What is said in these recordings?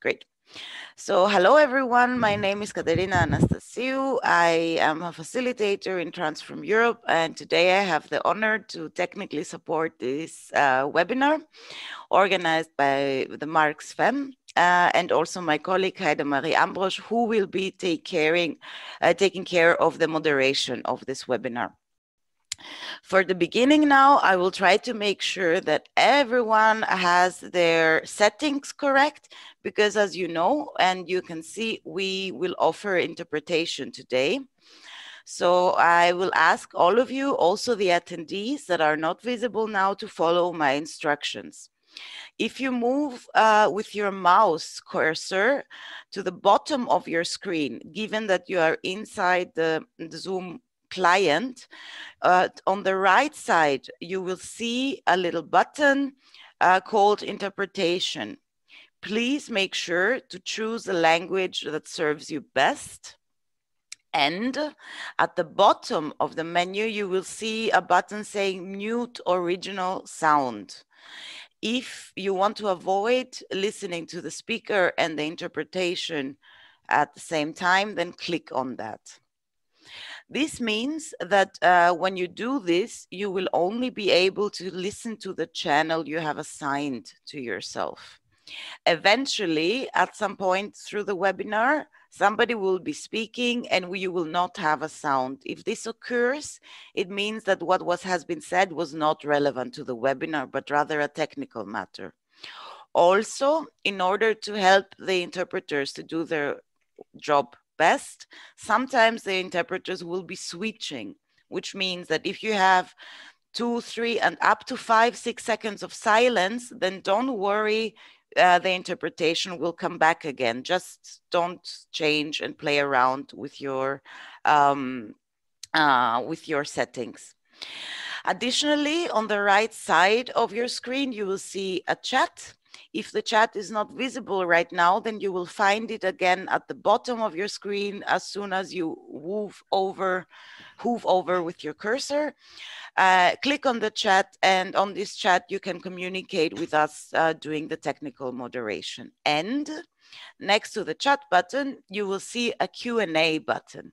Great. So hello everyone, my name is Katerina Anastasiou. I am a facilitator in Transform Europe and today I have the honor to technically support this uh, webinar organized by the Marx Fem uh, and also my colleague Heidemarie Ambrosch who will be take caring, uh, taking care of the moderation of this webinar. For the beginning now, I will try to make sure that everyone has their settings correct, because as you know, and you can see, we will offer interpretation today. So I will ask all of you, also the attendees that are not visible now to follow my instructions. If you move uh, with your mouse cursor to the bottom of your screen, given that you are inside the, the Zoom client, uh, on the right side, you will see a little button uh, called interpretation. Please make sure to choose the language that serves you best. And at the bottom of the menu, you will see a button saying mute original sound. If you want to avoid listening to the speaker and the interpretation at the same time, then click on that. This means that uh, when you do this, you will only be able to listen to the channel you have assigned to yourself. Eventually, at some point through the webinar, somebody will be speaking and you will not have a sound. If this occurs, it means that what was has been said was not relevant to the webinar, but rather a technical matter. Also, in order to help the interpreters to do their job best, sometimes the interpreters will be switching, which means that if you have two, three, and up to five, six seconds of silence, then don't worry, uh, the interpretation will come back again. Just don't change and play around with your um, uh, with your settings. Additionally, on the right side of your screen, you will see a chat if the chat is not visible right now, then you will find it again at the bottom of your screen as soon as you move over, move over with your cursor. Uh, click on the chat and on this chat, you can communicate with us uh, doing the technical moderation. And next to the chat button, you will see a Q&A button.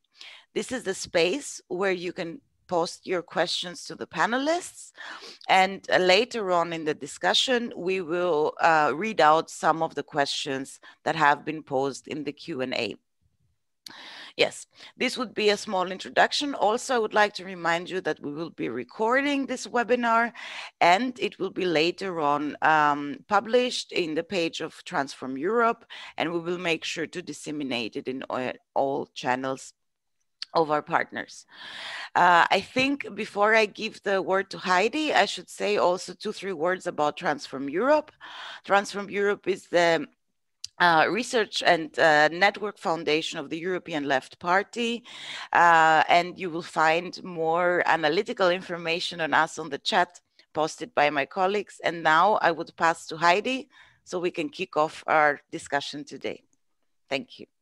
This is the space where you can post your questions to the panelists. And uh, later on in the discussion, we will uh, read out some of the questions that have been posed in the Q&A. Yes, this would be a small introduction. Also, I would like to remind you that we will be recording this webinar and it will be later on um, published in the page of Transform Europe and we will make sure to disseminate it in all channels of our partners. Uh, I think before I give the word to Heidi, I should say also two, three words about Transform Europe. Transform Europe is the uh, research and uh, network foundation of the European Left Party. Uh, and you will find more analytical information on us on the chat posted by my colleagues. And now I would pass to Heidi so we can kick off our discussion today. Thank you.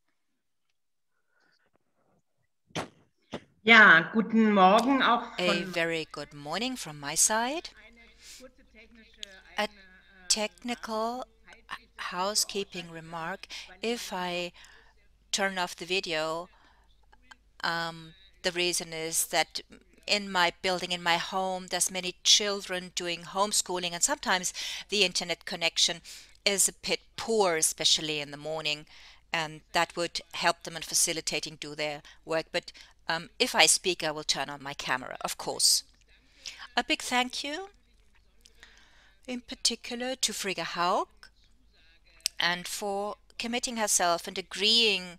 Ja, guten Morgen auch A very good morning from my side. A technical housekeeping remark. If I turn off the video, um, the reason is that in my building, in my home, there's many children doing homeschooling, and sometimes the internet connection is a bit poor, especially in the morning, and that would help them in facilitating do their work. But um, if I speak, I will turn on my camera, of course. A big thank you, in particular, to Frigga Haug and for committing herself and agreeing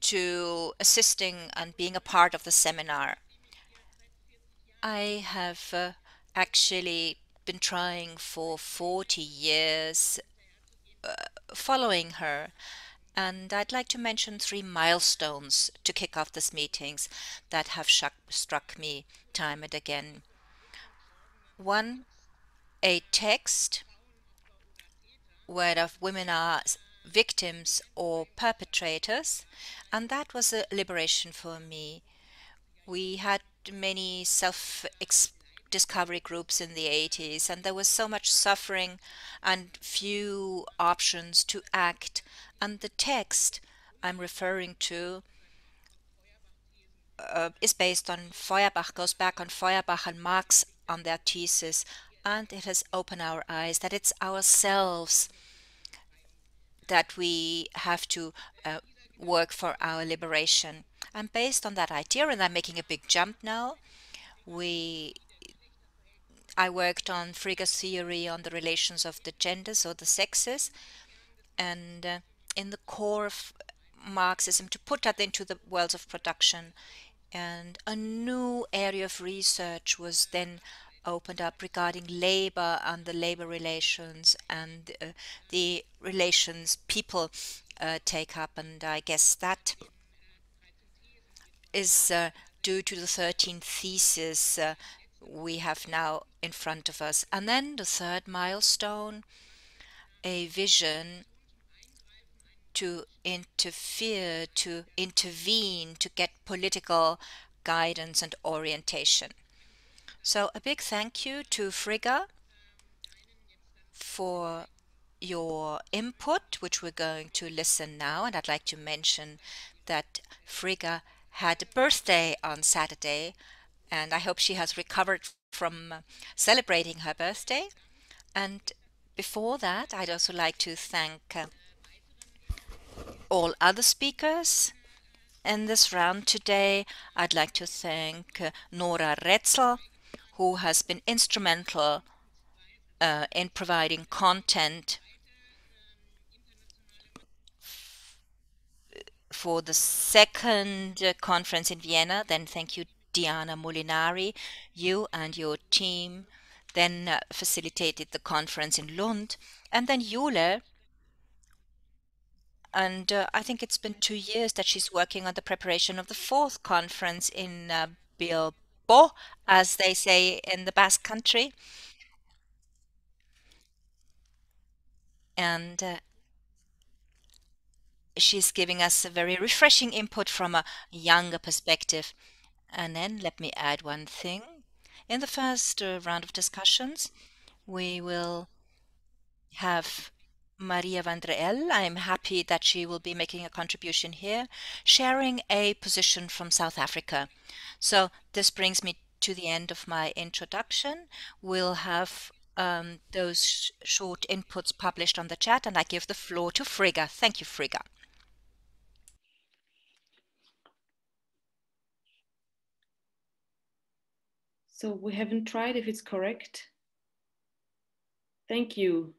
to assisting and being a part of the seminar. I have uh, actually been trying for 40 years uh, following her and I'd like to mention three milestones to kick off these meetings that have struck me time and again. One, a text where women are victims or perpetrators, and that was a liberation for me. We had many self discovery groups in the 80s, and there was so much suffering and few options to act. And the text I'm referring to uh, is based on Feuerbach, goes back on Feuerbach and Marx on their thesis, and it has opened our eyes that it's ourselves that we have to uh, work for our liberation. And based on that idea, and I'm making a big jump now, we I worked on Frigga's theory on the relations of the genders or the sexes, and uh, in the core of Marxism to put that into the worlds of production. And a new area of research was then opened up regarding labor and the labor relations and uh, the relations people uh, take up. And I guess that is uh, due to the 13th thesis uh, we have now in front of us. And then the third milestone, a vision to interfere, to intervene, to get political guidance and orientation. So a big thank you to Frigga for your input, which we're going to listen now. And I'd like to mention that Frigga had a birthday on Saturday, and I hope she has recovered from celebrating her birthday. And before that, I'd also like to thank uh, all other speakers in this round today. I'd like to thank uh, Nora Räthzel, who has been instrumental uh, in providing content for the second uh, conference in Vienna. Then thank you, Diana Mulinari. You and your team then uh, facilitated the conference in Lund. And then Jule, and uh, I think it's been two years that she's working on the preparation of the fourth conference in uh, Bilbo, as they say in the Basque Country. And uh, she's giving us a very refreshing input from a younger perspective. And then let me add one thing. In the first uh, round of discussions, we will have Maria van der El. I'm happy that she will be making a contribution here, sharing a position from South Africa. So this brings me to the end of my introduction. We'll have um, those sh short inputs published on the chat, and I give the floor to Frigga. Thank you, Frigga. So we haven't tried if it's correct. Thank you.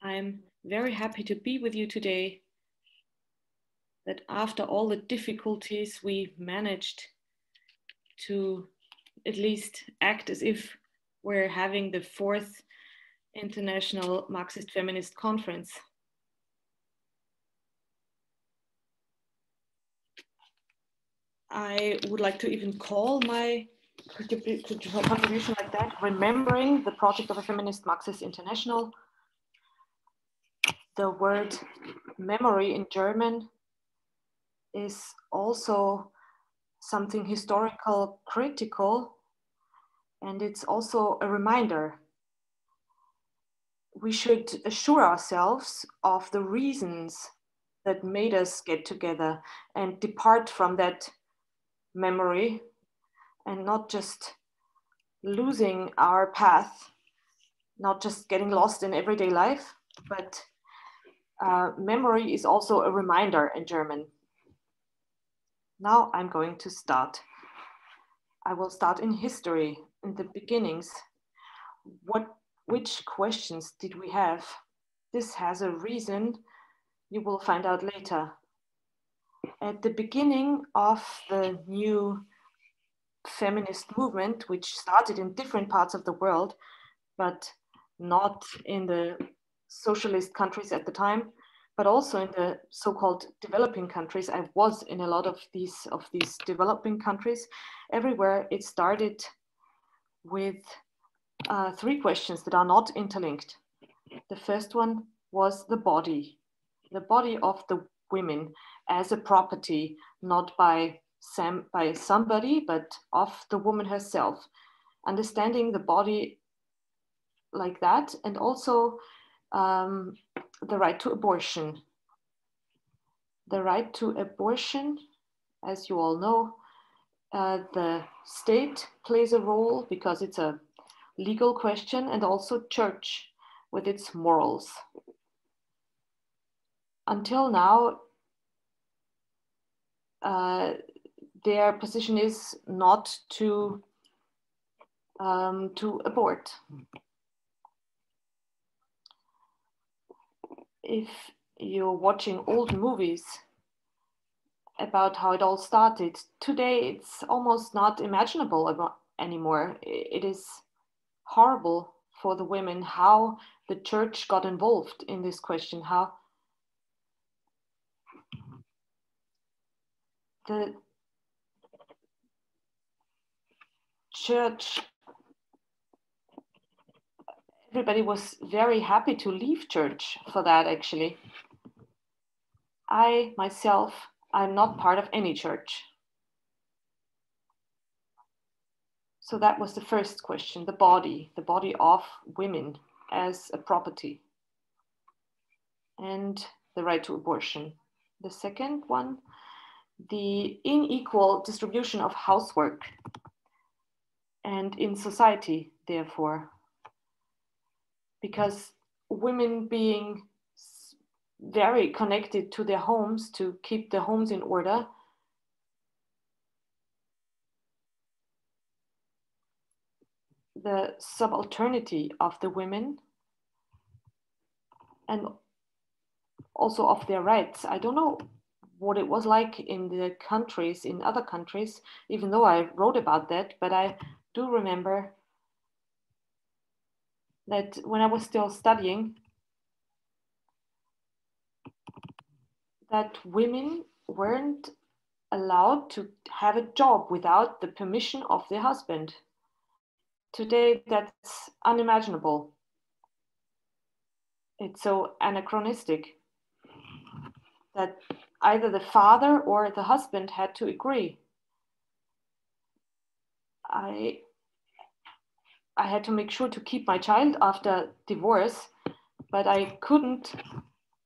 I'm very happy to be with you today. That after all the difficulties, we managed to at least act as if we're having the fourth International Marxist Feminist Conference. I would like to even call my contribution like that, remembering the project of a feminist Marxist international. The word memory in German is also something historical critical and it's also a reminder. We should assure ourselves of the reasons that made us get together and depart from that memory and not just losing our path not just getting lost in everyday life but uh, memory is also a reminder in German. Now I'm going to start. I will start in history, in the beginnings. What, which questions did we have? This has a reason you will find out later. At the beginning of the new feminist movement, which started in different parts of the world, but not in the socialist countries at the time, but also in the so-called developing countries. I was in a lot of these of these developing countries. Everywhere it started with uh, three questions that are not interlinked. The first one was the body, the body of the women as a property, not by some by somebody, but of the woman herself. understanding the body like that, and also um, the right to abortion. The right to abortion, as you all know, uh, the state plays a role because it's a legal question, and also church with its morals. Until now, uh, their position is not to um, to abort. If you're watching old movies about how it all started, today it's almost not imaginable anymore. It is horrible for the women how the church got involved in this question, how the church everybody was very happy to leave church for that actually. I myself i'm not part of any church. So that was the first question the body the body of women as a property and the right to abortion. The second one the unequal distribution of housework and in society, therefore, because women being very connected to their homes to keep their homes in order. The subalternity of the women and also of their rights. I don't know what it was like in the countries, in other countries, even though I wrote about that, but I do remember that when I was still studying, that women weren't allowed to have a job without the permission of their husband. Today, that's unimaginable. It's so anachronistic that either the father or the husband had to agree. I I had to make sure to keep my child after divorce, but I couldn't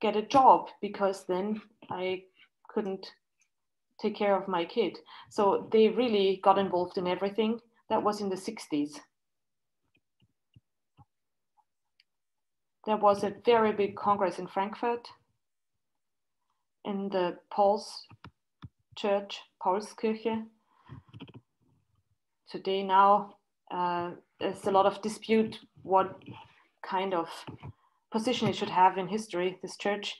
get a job because then I couldn't take care of my kid. So they really got involved in everything. That was in the 60s. There was a very big congress in Frankfurt in the Paul's Church, Paulskirche. Today now, uh, there's a lot of dispute what kind of position it should have in history, this church.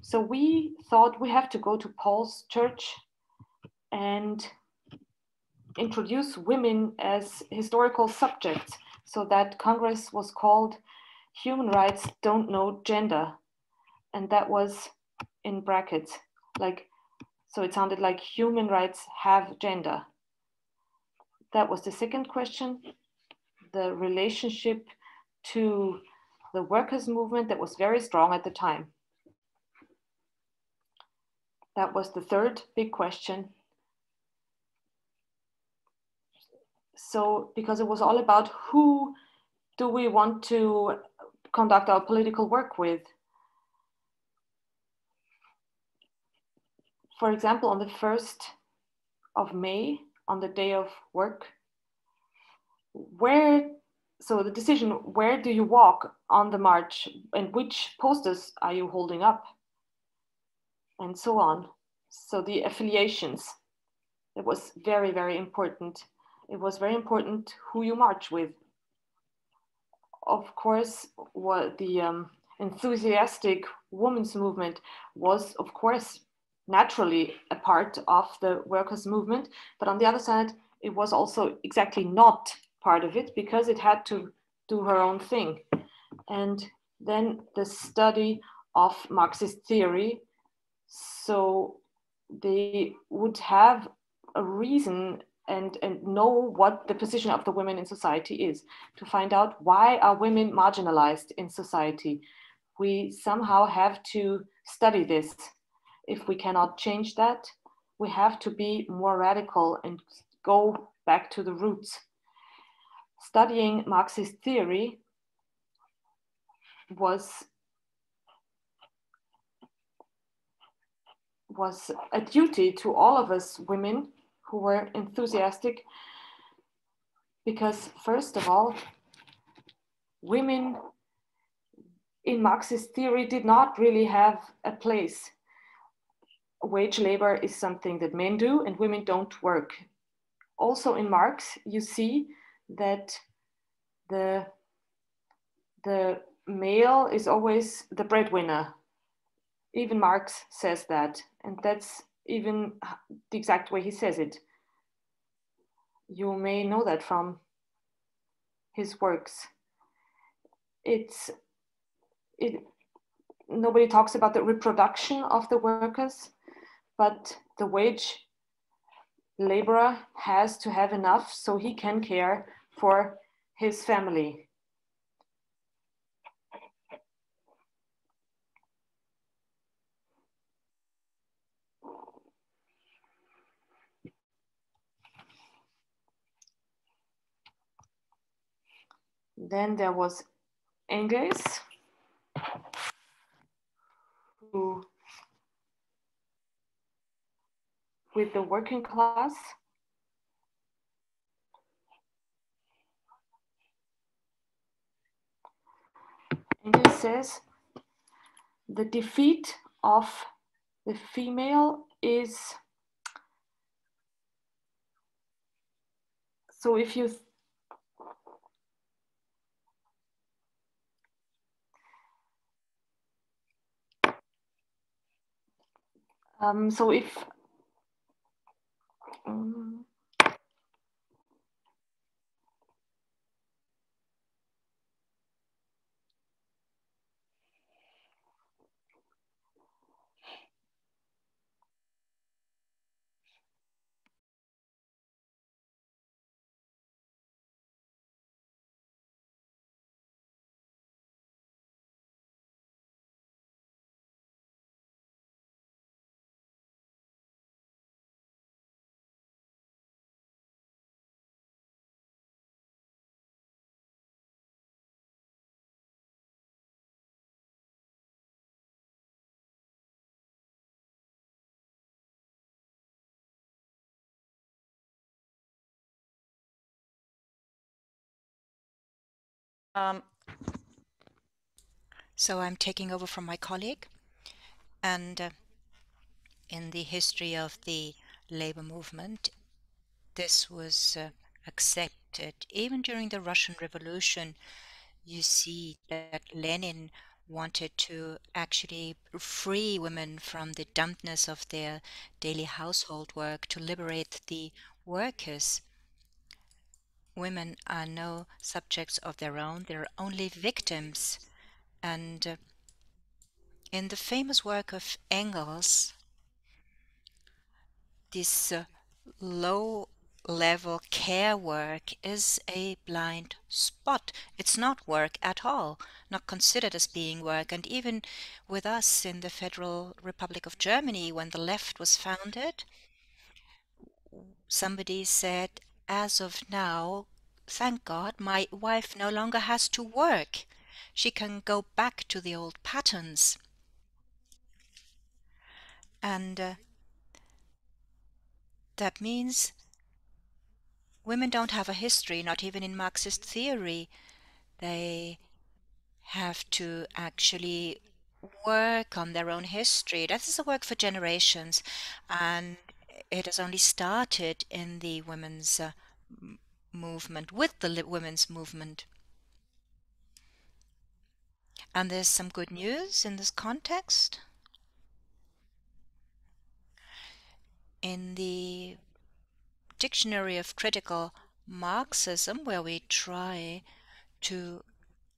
So we thought we have to go to Paul's church and introduce women as historical subjects. So that Congress was called Human Rights Don't Know Gender. And that was in brackets, like, so it sounded like human rights have gender. That was the second question. The relationship to the workers' movement that was very strong at the time. That was the third big question. So, because it was all about who do we want to conduct our political work with? for example, on the 1st of May, on the day of work, where, so the decision, where do you walk on the march and which posters are you holding up? And so on. So the affiliations, it was very, very important. It was very important who you march with. Of course, what the um, enthusiastic women's movement was, of course, naturally a part of the workers' movement. But on the other side, it was also exactly not part of it because it had to do her own thing. And then the study of Marxist theory. So they would have a reason and, and know what the position of the women in society is to find out why are women marginalized in society. We somehow have to study this if we cannot change that, we have to be more radical and go back to the roots. studying Marxist theory was was a duty to all of us women who were enthusiastic because first of all women in Marxist theory did not really have a place. Wage labor is something that men do and women don't work. Also in Marx, you see that the, the male is always the breadwinner. Even Marx says that, and that's even the exact way he says it. You may know that from his works. It's it, nobody talks about the reproduction of the workers, but the wage laborer has to have enough so he can care for his family. Then there was Engels who with the working class? And it says the defeat of the female is so if you Um, so if um, Um, so I'm taking over from my colleague. And uh, in the history of the labor movement, this was uh, accepted. Even during the Russian Revolution, you see that Lenin wanted to actually free women from the dampness of their daily household work to liberate the workers women are no subjects of their own, they're only victims. And uh, in the famous work of Engels, this uh, low level care work is a blind spot. It's not work at all, not considered as being work. And even with us in the Federal Republic of Germany, when the left was founded, somebody said as of now, thank God, my wife no longer has to work. She can go back to the old patterns. And uh, that means women don't have a history, not even in Marxist theory. They have to actually work on their own history. That is a work for generations. And it has only started in the women's uh, movement, with the women's movement. And there's some good news in this context. In the Dictionary of Critical Marxism, where we try to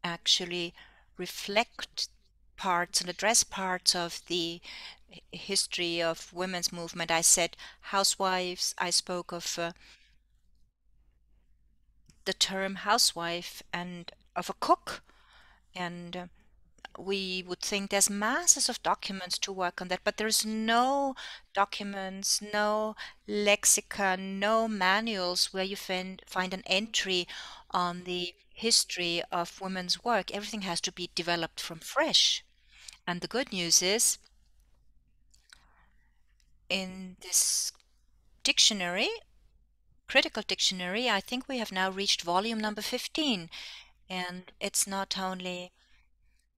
actually reflect parts and address parts of the history of women's movement. I said housewives, I spoke of uh, the term housewife and of a cook. And uh, we would think there's masses of documents to work on that, but there's no documents, no lexicon, no manuals where you find, find an entry on the history of women's work. Everything has to be developed from fresh. And the good news is, in this dictionary, critical dictionary, I think we have now reached volume number 15. And it's not only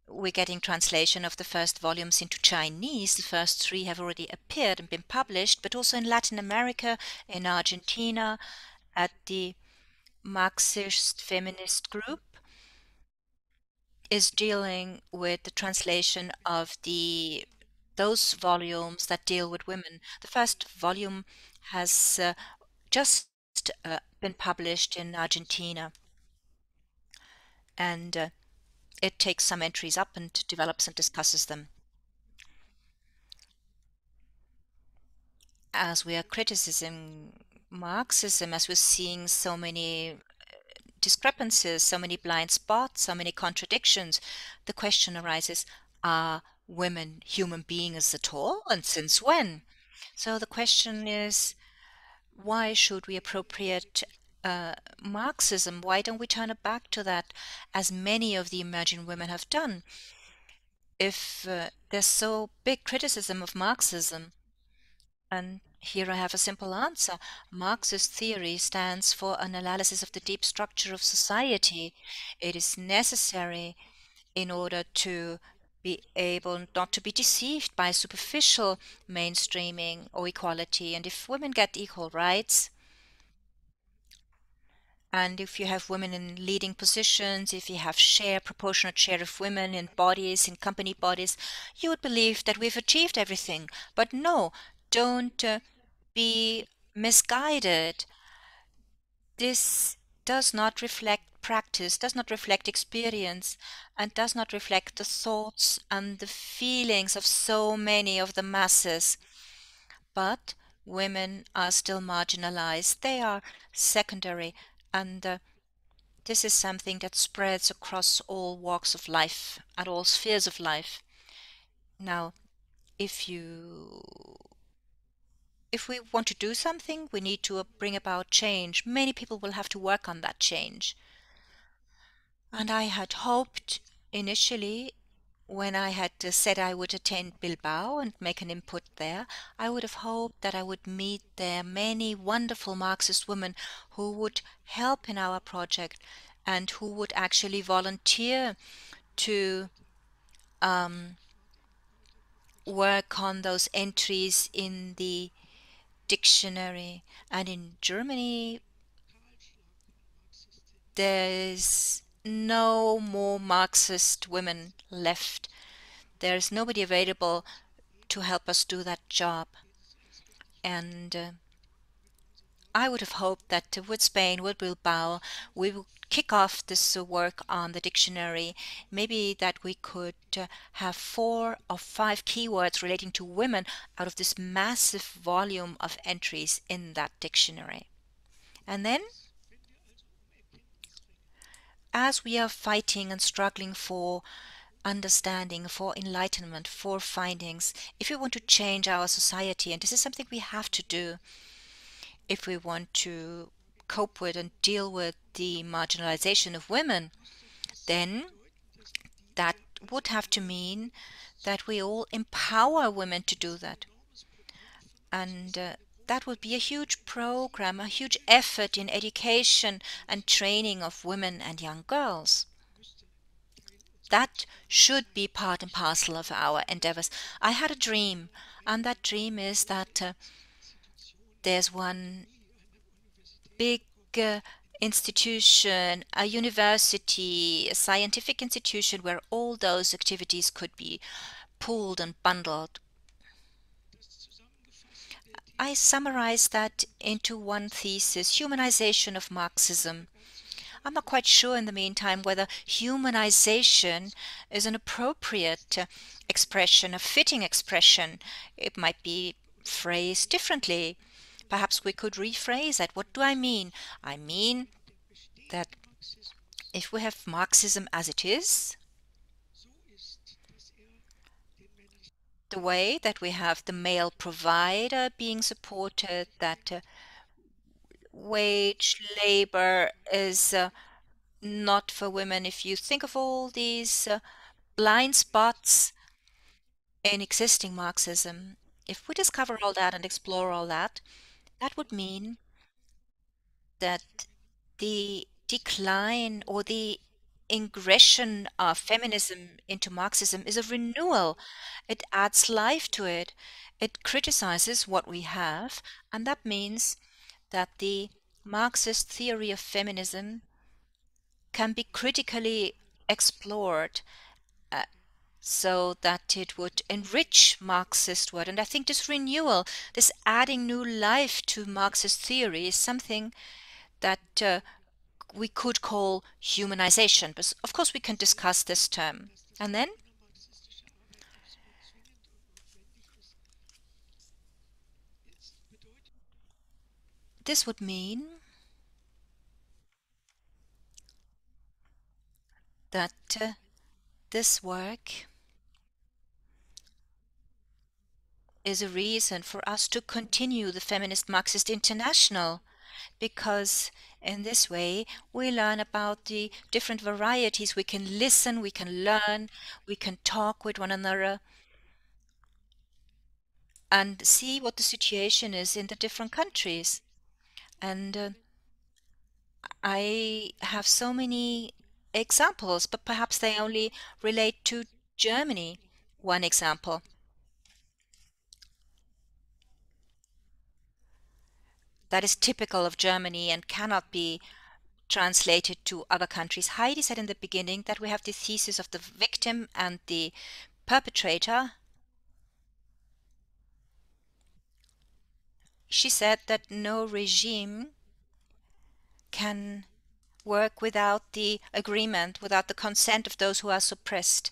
we're getting translation of the first volumes into Chinese. The first three have already appeared and been published, but also in Latin America, in Argentina, at the Marxist feminist group is dealing with the translation of the those volumes that deal with women. The first volume has uh, just uh, been published in Argentina. And uh, it takes some entries up and develops and discusses them. As we are criticizing Marxism, as we're seeing so many uh, discrepancies, so many blind spots, so many contradictions, the question arises, are women human beings at all and since when? So the question is, why should we appropriate uh, Marxism? Why don't we turn it back to that as many of the emerging women have done? If uh, there's so big criticism of Marxism, and here I have a simple answer. Marxist theory stands for an analysis of the deep structure of society. It is necessary in order to be able not to be deceived by superficial mainstreaming or equality. And if women get equal rights, and if you have women in leading positions, if you have share, proportionate share of women in bodies, in company bodies, you would believe that we've achieved everything. But no, don't uh, be misguided. This does not reflect practice, does not reflect experience, and does not reflect the thoughts and the feelings of so many of the masses. But women are still marginalized. They are secondary, and uh, this is something that spreads across all walks of life at all spheres of life. Now, if you if we want to do something, we need to bring about change. Many people will have to work on that change. And I had hoped initially, when I had said I would attend Bilbao and make an input there, I would have hoped that I would meet there many wonderful Marxist women who would help in our project and who would actually volunteer to um, work on those entries in the dictionary. And in Germany, there's no more Marxist women left. There's nobody available to help us do that job. And uh, I would have hoped that with Spain, with Bilbao, we would kick off this uh, work on the dictionary. Maybe that we could uh, have four or five keywords relating to women out of this massive volume of entries in that dictionary. And then as we are fighting and struggling for understanding, for enlightenment, for findings, if we want to change our society, and this is something we have to do, if we want to cope with and deal with the marginalization of women, then that would have to mean that we all empower women to do that. And uh, that would be a huge program, a huge effort in education and training of women and young girls. That should be part and parcel of our endeavors. I had a dream, and that dream is that uh, there's one big uh, institution, a university, a scientific institution where all those activities could be pooled and bundled I summarize that into one thesis, humanization of Marxism. I'm not quite sure in the meantime whether humanization is an appropriate expression, a fitting expression. It might be phrased differently. Perhaps we could rephrase that. What do I mean? I mean that if we have Marxism as it is, the way that we have the male provider being supported, that uh, wage labor is uh, not for women. If you think of all these uh, blind spots in existing Marxism, if we discover all that and explore all that, that would mean that the decline or the ingression of feminism into Marxism is a renewal. It adds life to it. It criticizes what we have, and that means that the Marxist theory of feminism can be critically explored so that it would enrich Marxist work. And I think this renewal, this adding new life to Marxist theory is something that uh, we could call humanization. But of course, we can discuss this term. And then this would mean that uh, this work is a reason for us to continue the Feminist Marxist International because in this way we learn about the different varieties. We can listen, we can learn, we can talk with one another and see what the situation is in the different countries. And uh, I have so many examples, but perhaps they only relate to Germany. One example. That is typical of Germany and cannot be translated to other countries. Heidi said in the beginning that we have the thesis of the victim and the perpetrator. She said that no regime can work without the agreement, without the consent of those who are suppressed.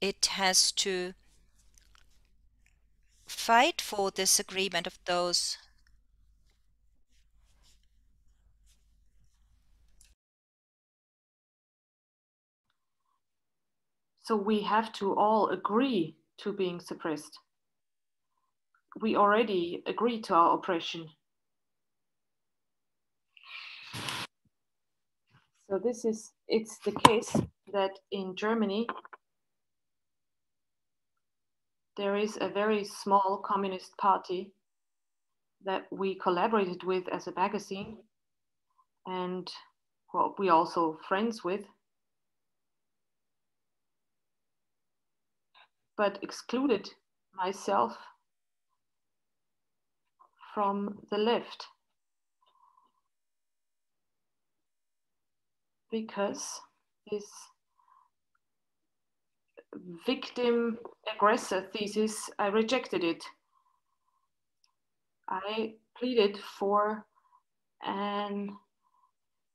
It has to fight for this agreement of those So we have to all agree to being suppressed. We already agree to our oppression. So this is, it's the case that in Germany, there is a very small communist party that we collaborated with as a magazine and well, we also friends with but excluded myself from the left because this victim aggressor thesis, I rejected it. I pleaded for an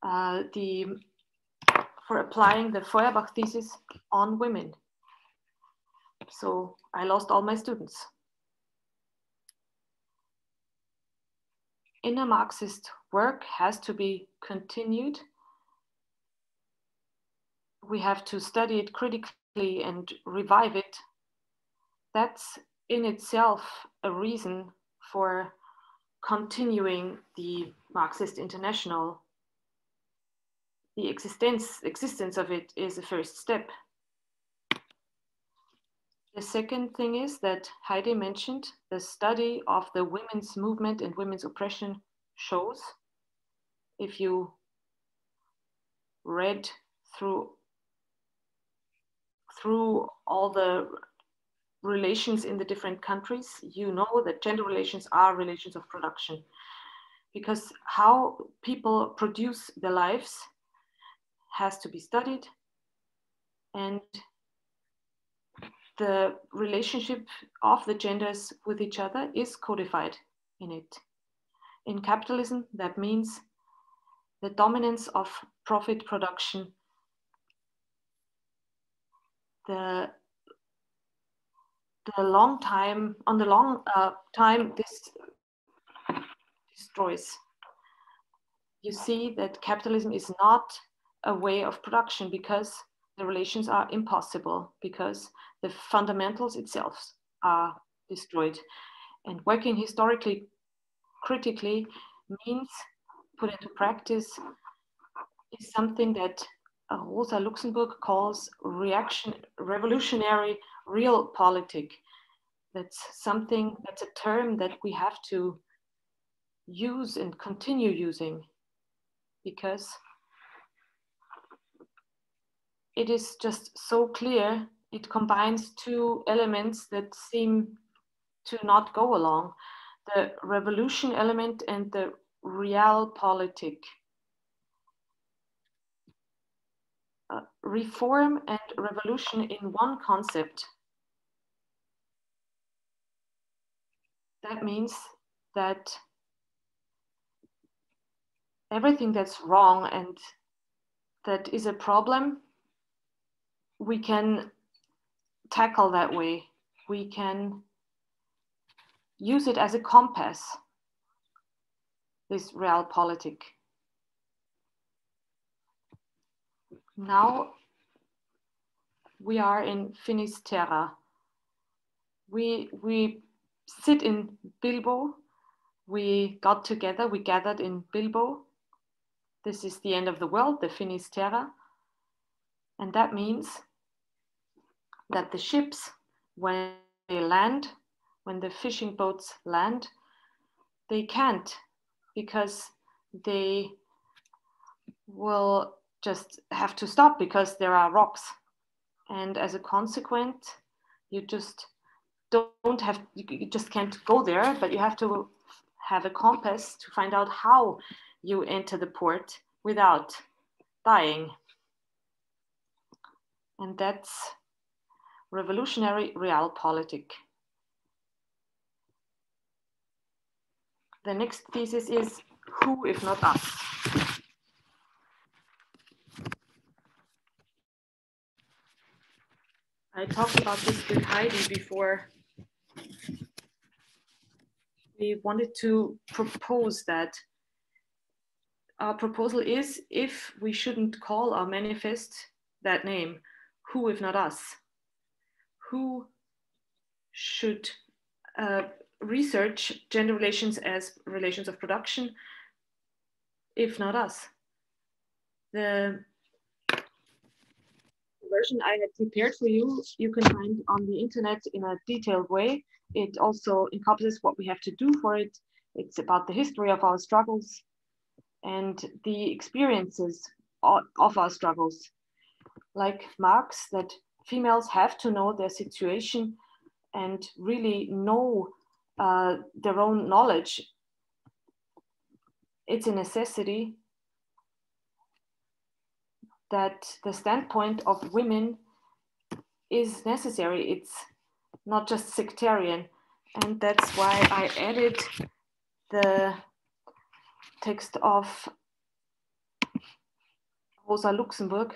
uh, the for applying the Feuerbach thesis on women. So I lost all my students. Inner Marxist work has to be continued. We have to study it critically and revive it. That's in itself a reason for continuing the Marxist International. The existence, existence of it is a first step. The second thing is that Heidi mentioned the study of the women's movement and women's oppression shows. If you read through through all the relations in the different countries, you know that gender relations are relations of production. Because how people produce their lives has to be studied and the relationship of the genders with each other is codified in it. In capitalism, that means the dominance of profit production, the the long time on the long uh, time this destroys. You see that capitalism is not a way of production because the relations are impossible because the fundamentals itself are destroyed. And working historically critically means put into practice is something that uh, Rosa Luxemburg calls reaction, revolutionary realpolitik. That's something, that's a term that we have to use and continue using because it is just so clear. It combines two elements that seem to not go along the revolution element and the realpolitik. Uh, reform and revolution in one concept. That means that everything that's wrong and that is a problem, we can tackle that way. We can use it as a compass, this realpolitik. Now we are in Finisterra. We, we sit in Bilbo. We got together, we gathered in Bilbo this is the end of the world, the Finisterra. And that means that the ships, when they land, when the fishing boats land, they can't because they will just have to stop because there are rocks. And as a consequence, you just don't have, you just can't go there, but you have to have a compass to find out how you enter the port without dying. And that's revolutionary realpolitik. The next thesis is who if not us? I talked about this with Heidi before. We wanted to propose that our proposal is if we shouldn't call our manifest that name, who if not us? Who should uh, research gender relations as relations of production, if not us? The version I had prepared for you, you can find on the internet in a detailed way. It also encompasses what we have to do for it. It's about the history of our struggles, and the experiences of our struggles. Like Marx, that females have to know their situation and really know uh, their own knowledge. It's a necessity that the standpoint of women is necessary. It's not just sectarian. And that's why I added the text of Rosa Luxemburg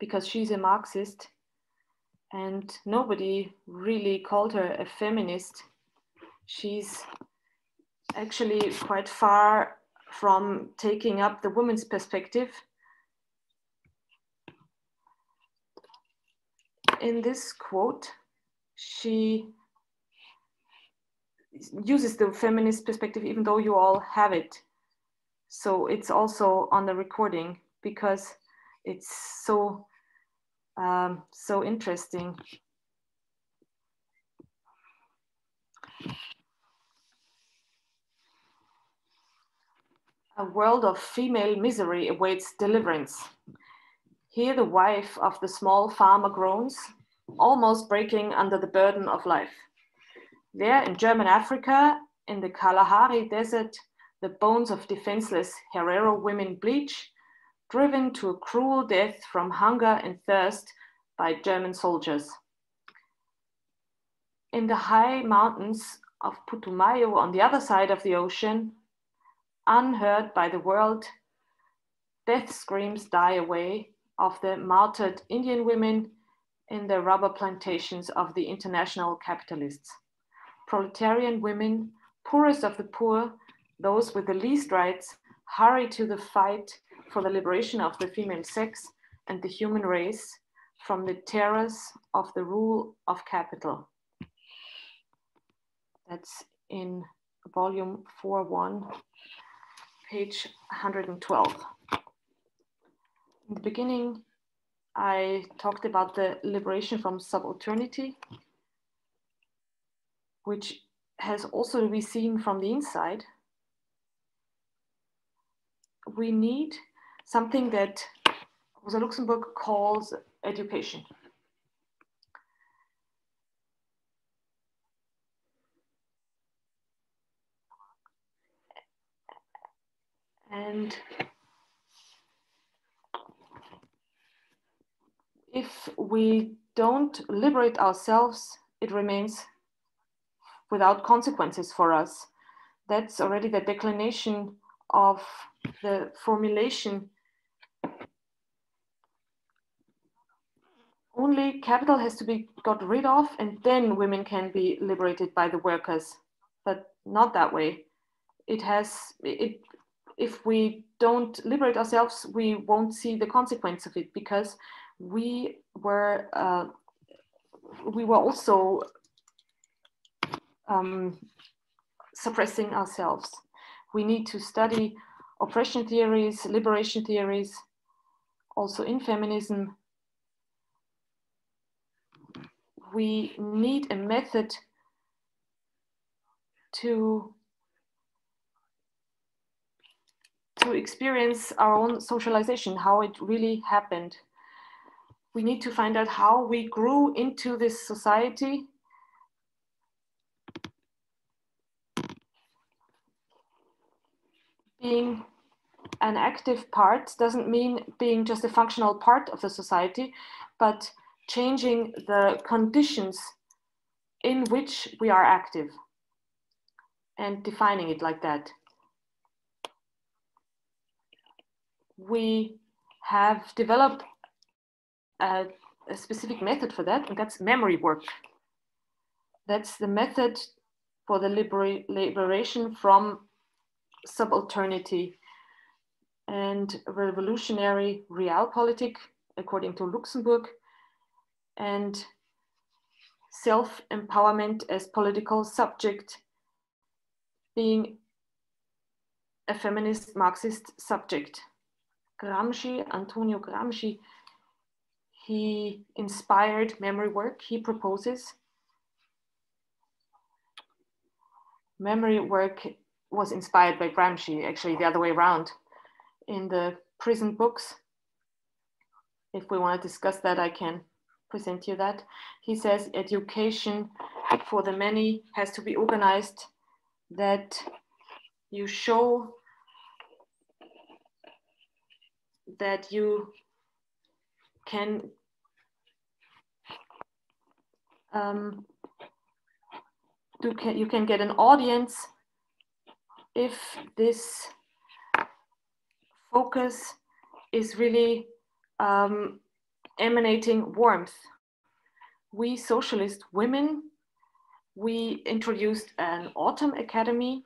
because she's a Marxist and nobody really called her a feminist. She's actually quite far from taking up the woman's perspective. In this quote, she uses the feminist perspective, even though you all have it. So it's also on the recording because it's so um, so interesting. A world of female misery awaits deliverance. Here the wife of the small farmer groans, almost breaking under the burden of life. There in German Africa, in the Kalahari Desert, the bones of defenseless Herero women bleach, driven to a cruel death from hunger and thirst by German soldiers. In the high mountains of Putumayo on the other side of the ocean, unheard by the world, death screams die away of the martyred Indian women in the rubber plantations of the international capitalists proletarian women, poorest of the poor, those with the least rights, hurry to the fight for the liberation of the female sex and the human race from the terrors of the rule of capital. That's in volume 4.1, page 112. In the beginning, I talked about the liberation from subalternity, which has also to be seen from the inside. We need something that Rosa Luxemburg calls education. And if we don't liberate ourselves, it remains without consequences for us. That's already the declination of the formulation. Only capital has to be got rid of, and then women can be liberated by the workers, but not that way. It has it. If we don't liberate ourselves, we won't see the consequence of it because we were uh, we were also um, suppressing ourselves. We need to study oppression theories, liberation theories, also in feminism. We need a method to to experience our own socialization, how it really happened. We need to find out how we grew into this society. Being an active part doesn't mean being just a functional part of the society, but changing the conditions in which we are active and defining it like that. We have developed a, a specific method for that, and that's memory work. That's the method for the libera liberation from subalternity and revolutionary realpolitik, according to Luxemburg, and self-empowerment as political subject being a feminist Marxist subject. Gramsci, Antonio Gramsci, he inspired memory work he proposes. Memory work was inspired by Gramsci, actually the other way around. In the prison books, if we want to discuss that, I can present you that. He says education for the many has to be organized that you show that you can um, you can, you can get an audience if this focus is really um, emanating warmth. We socialist women, we introduced an autumn academy,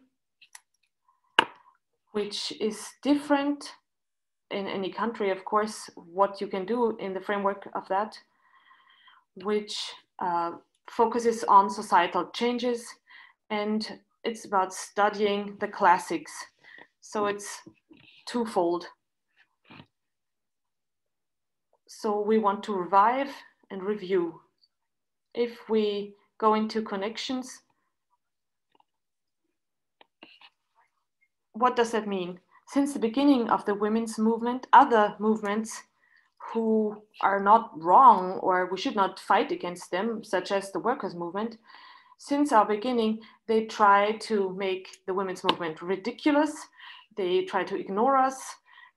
which is different in any country, of course, what you can do in the framework of that, which uh, focuses on societal changes and it's about studying the classics. So it's twofold. So we want to revive and review. If we go into connections, what does that mean? Since the beginning of the women's movement, other movements who are not wrong or we should not fight against them, such as the workers' movement, since our beginning, they try to make the women's movement ridiculous. They try to ignore us.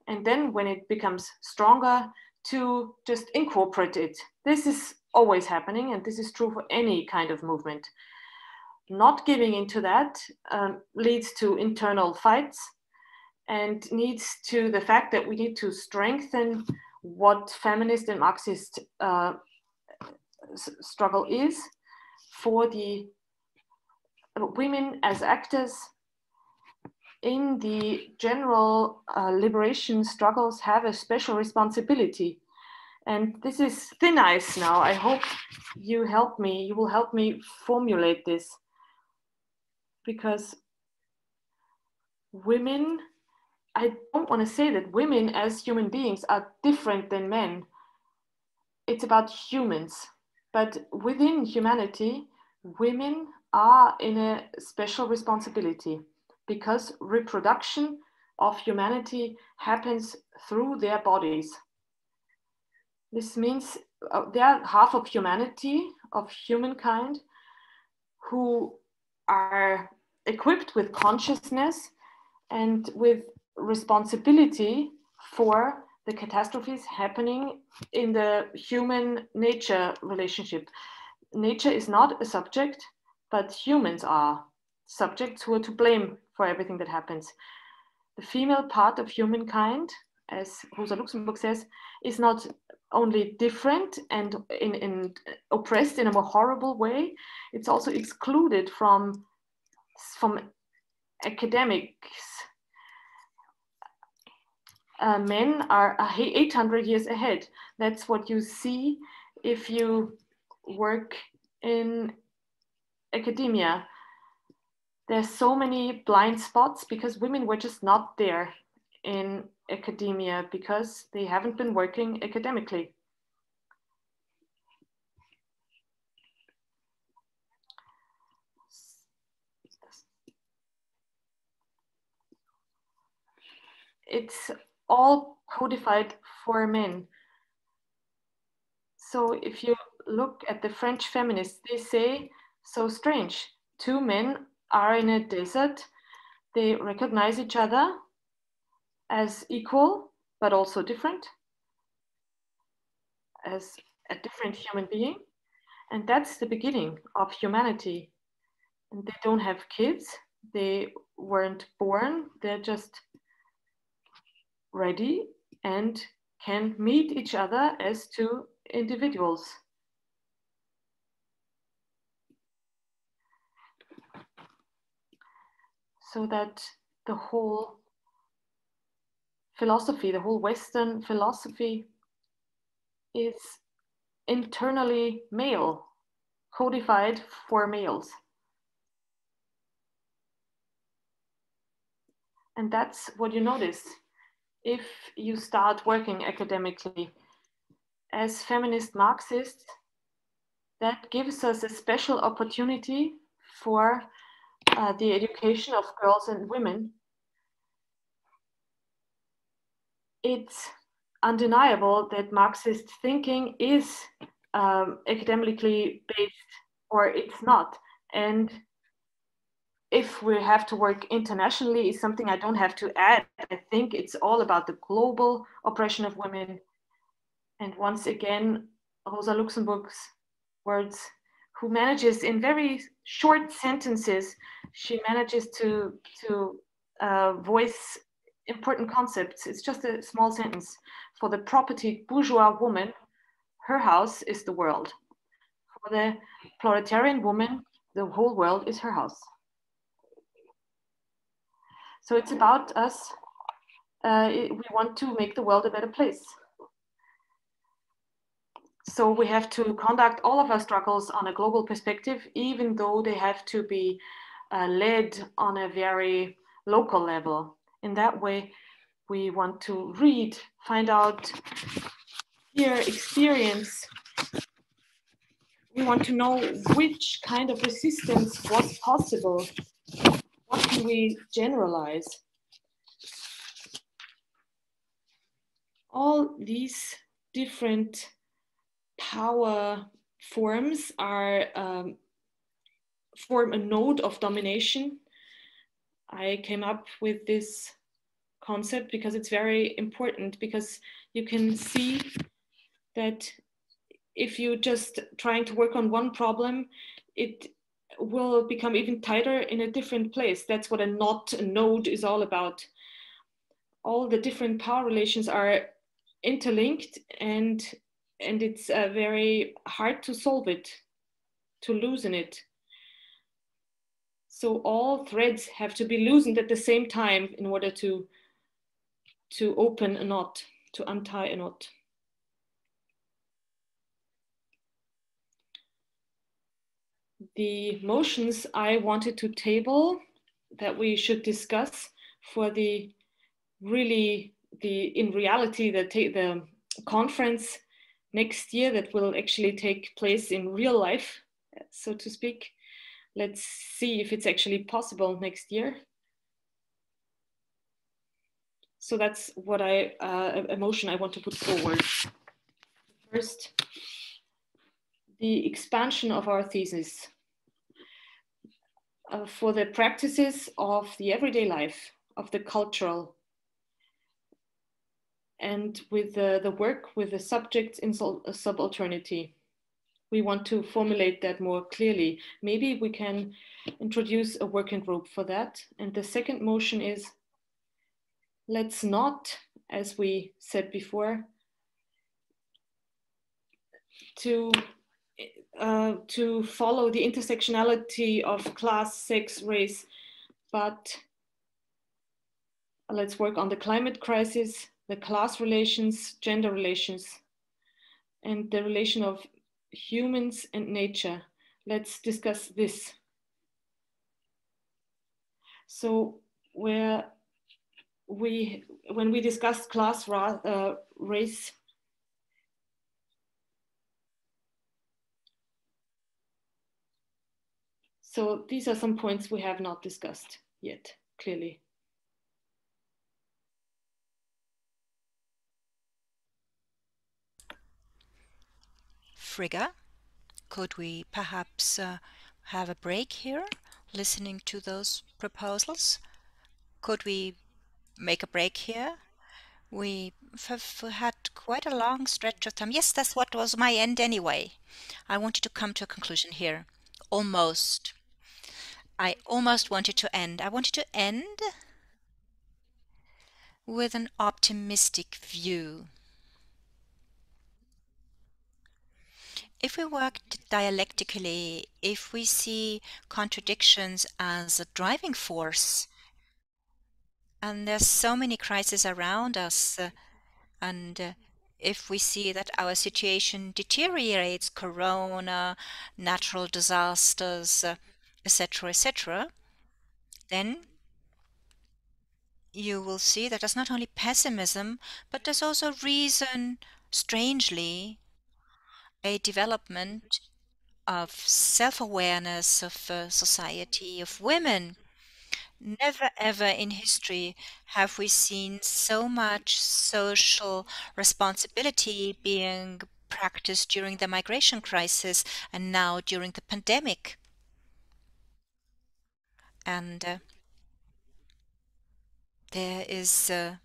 And then when it becomes stronger, to just incorporate it. This is always happening, and this is true for any kind of movement. Not giving into that um, leads to internal fights and needs to the fact that we need to strengthen what feminist and Marxist uh, struggle is for the women as actors in the general uh, liberation struggles have a special responsibility. And this is thin ice now. I hope you help me, you will help me formulate this because women I don't want to say that women as human beings are different than men. It's about humans. But within humanity, women are in a special responsibility because reproduction of humanity happens through their bodies. This means uh, they are half of humanity, of humankind, who are equipped with consciousness and with responsibility for the catastrophes happening in the human nature relationship. Nature is not a subject, but humans are subjects who are to blame for everything that happens. The female part of humankind, as Rosa Luxemburg says, is not only different and in, in oppressed in a more horrible way, it's also excluded from, from academics uh, men are 800 years ahead. That's what you see if you work in academia. There's so many blind spots because women were just not there in academia because they haven't been working academically. It's all codified for men. So if you look at the French feminists, they say, so strange, two men are in a desert, they recognize each other as equal, but also different, as a different human being. And that's the beginning of humanity. And they don't have kids, they weren't born, they're just ready and can meet each other as two individuals. So that the whole philosophy, the whole Western philosophy is internally male, codified for males. And that's what you notice if you start working academically. As feminist Marxists, that gives us a special opportunity for uh, the education of girls and women. It's undeniable that Marxist thinking is um, academically based or it's not. And if we have to work internationally is something I don't have to add. I think it's all about the global oppression of women. And once again, Rosa Luxemburg's words, who manages in very short sentences, she manages to, to uh, voice important concepts. It's just a small sentence. For the property bourgeois woman, her house is the world. For the proletarian woman, the whole world is her house. So it's about us. Uh, we want to make the world a better place. So we have to conduct all of our struggles on a global perspective, even though they have to be uh, led on a very local level. In that way, we want to read, find out, hear, experience. We want to know which kind of resistance was possible what can we generalize? All these different power forms are um, form a node of domination. I came up with this concept because it's very important because you can see that if you just trying to work on one problem, it will become even tighter in a different place. That's what a knot, a node is all about. All the different power relations are interlinked and and it's uh, very hard to solve it, to loosen it. So all threads have to be loosened at the same time in order to, to open a knot, to untie a knot. the motions I wanted to table that we should discuss for the really the in reality the the conference next year that will actually take place in real life, so to speak. Let's see if it's actually possible next year. So that's what I uh, I want to put forward. First, the expansion of our thesis uh, for the practices of the everyday life, of the cultural, and with the, the work with the subjects in uh, subalternity. We want to formulate that more clearly. Maybe we can introduce a working group for that. And the second motion is let's not, as we said before, to uh, to follow the intersectionality of class, sex, race, but let's work on the climate crisis, the class relations, gender relations, and the relation of humans and nature. Let's discuss this. So where we, when we discussed class, uh, race, So these are some points we have not discussed yet, clearly. Frigga, could we perhaps uh, have a break here, listening to those proposals? Could we make a break here? We have had quite a long stretch of time. Yes, that's what was my end anyway. I wanted to come to a conclusion here. Almost. I almost wanted to end. I wanted to end with an optimistic view. If we work dialectically, if we see contradictions as a driving force, and there's so many crises around us, uh, and uh, if we see that our situation deteriorates, corona, natural disasters, uh, etc., etc., then you will see that there's not only pessimism, but there's also reason, strangely, a development of self-awareness of uh, society, of women. Never ever in history have we seen so much social responsibility being practiced during the migration crisis and now during the pandemic and uh, there is uh,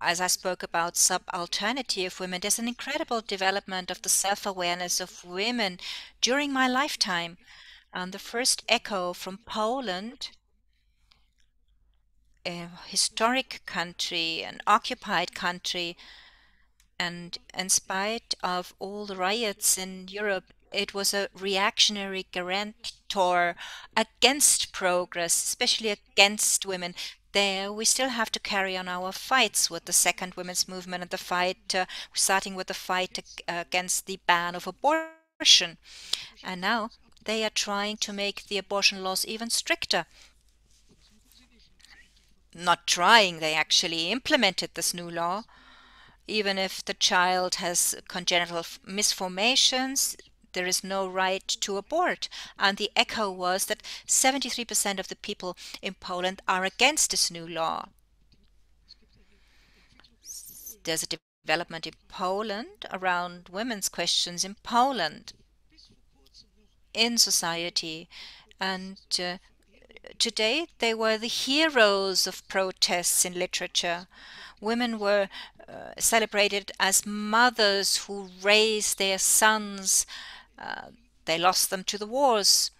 as I spoke about subalternity women, there's an incredible development of the self-awareness of women during my lifetime. And the first echo from Poland, a historic country, an occupied country, and in spite of all the riots in Europe, it was a reactionary guarantor against progress, especially against women. There, we still have to carry on our fights with the second women's movement and the fight, uh, starting with the fight against the ban of abortion. And now they are trying to make the abortion laws even stricter. Not trying, they actually implemented this new law. Even if the child has congenital misformations, there is no right to abort. And the echo was that 73% of the people in Poland are against this new law. There's a development in Poland around women's questions in Poland, in society. And uh, today they were the heroes of protests in literature. Women were uh, celebrated as mothers who raised their sons they lost them to the wars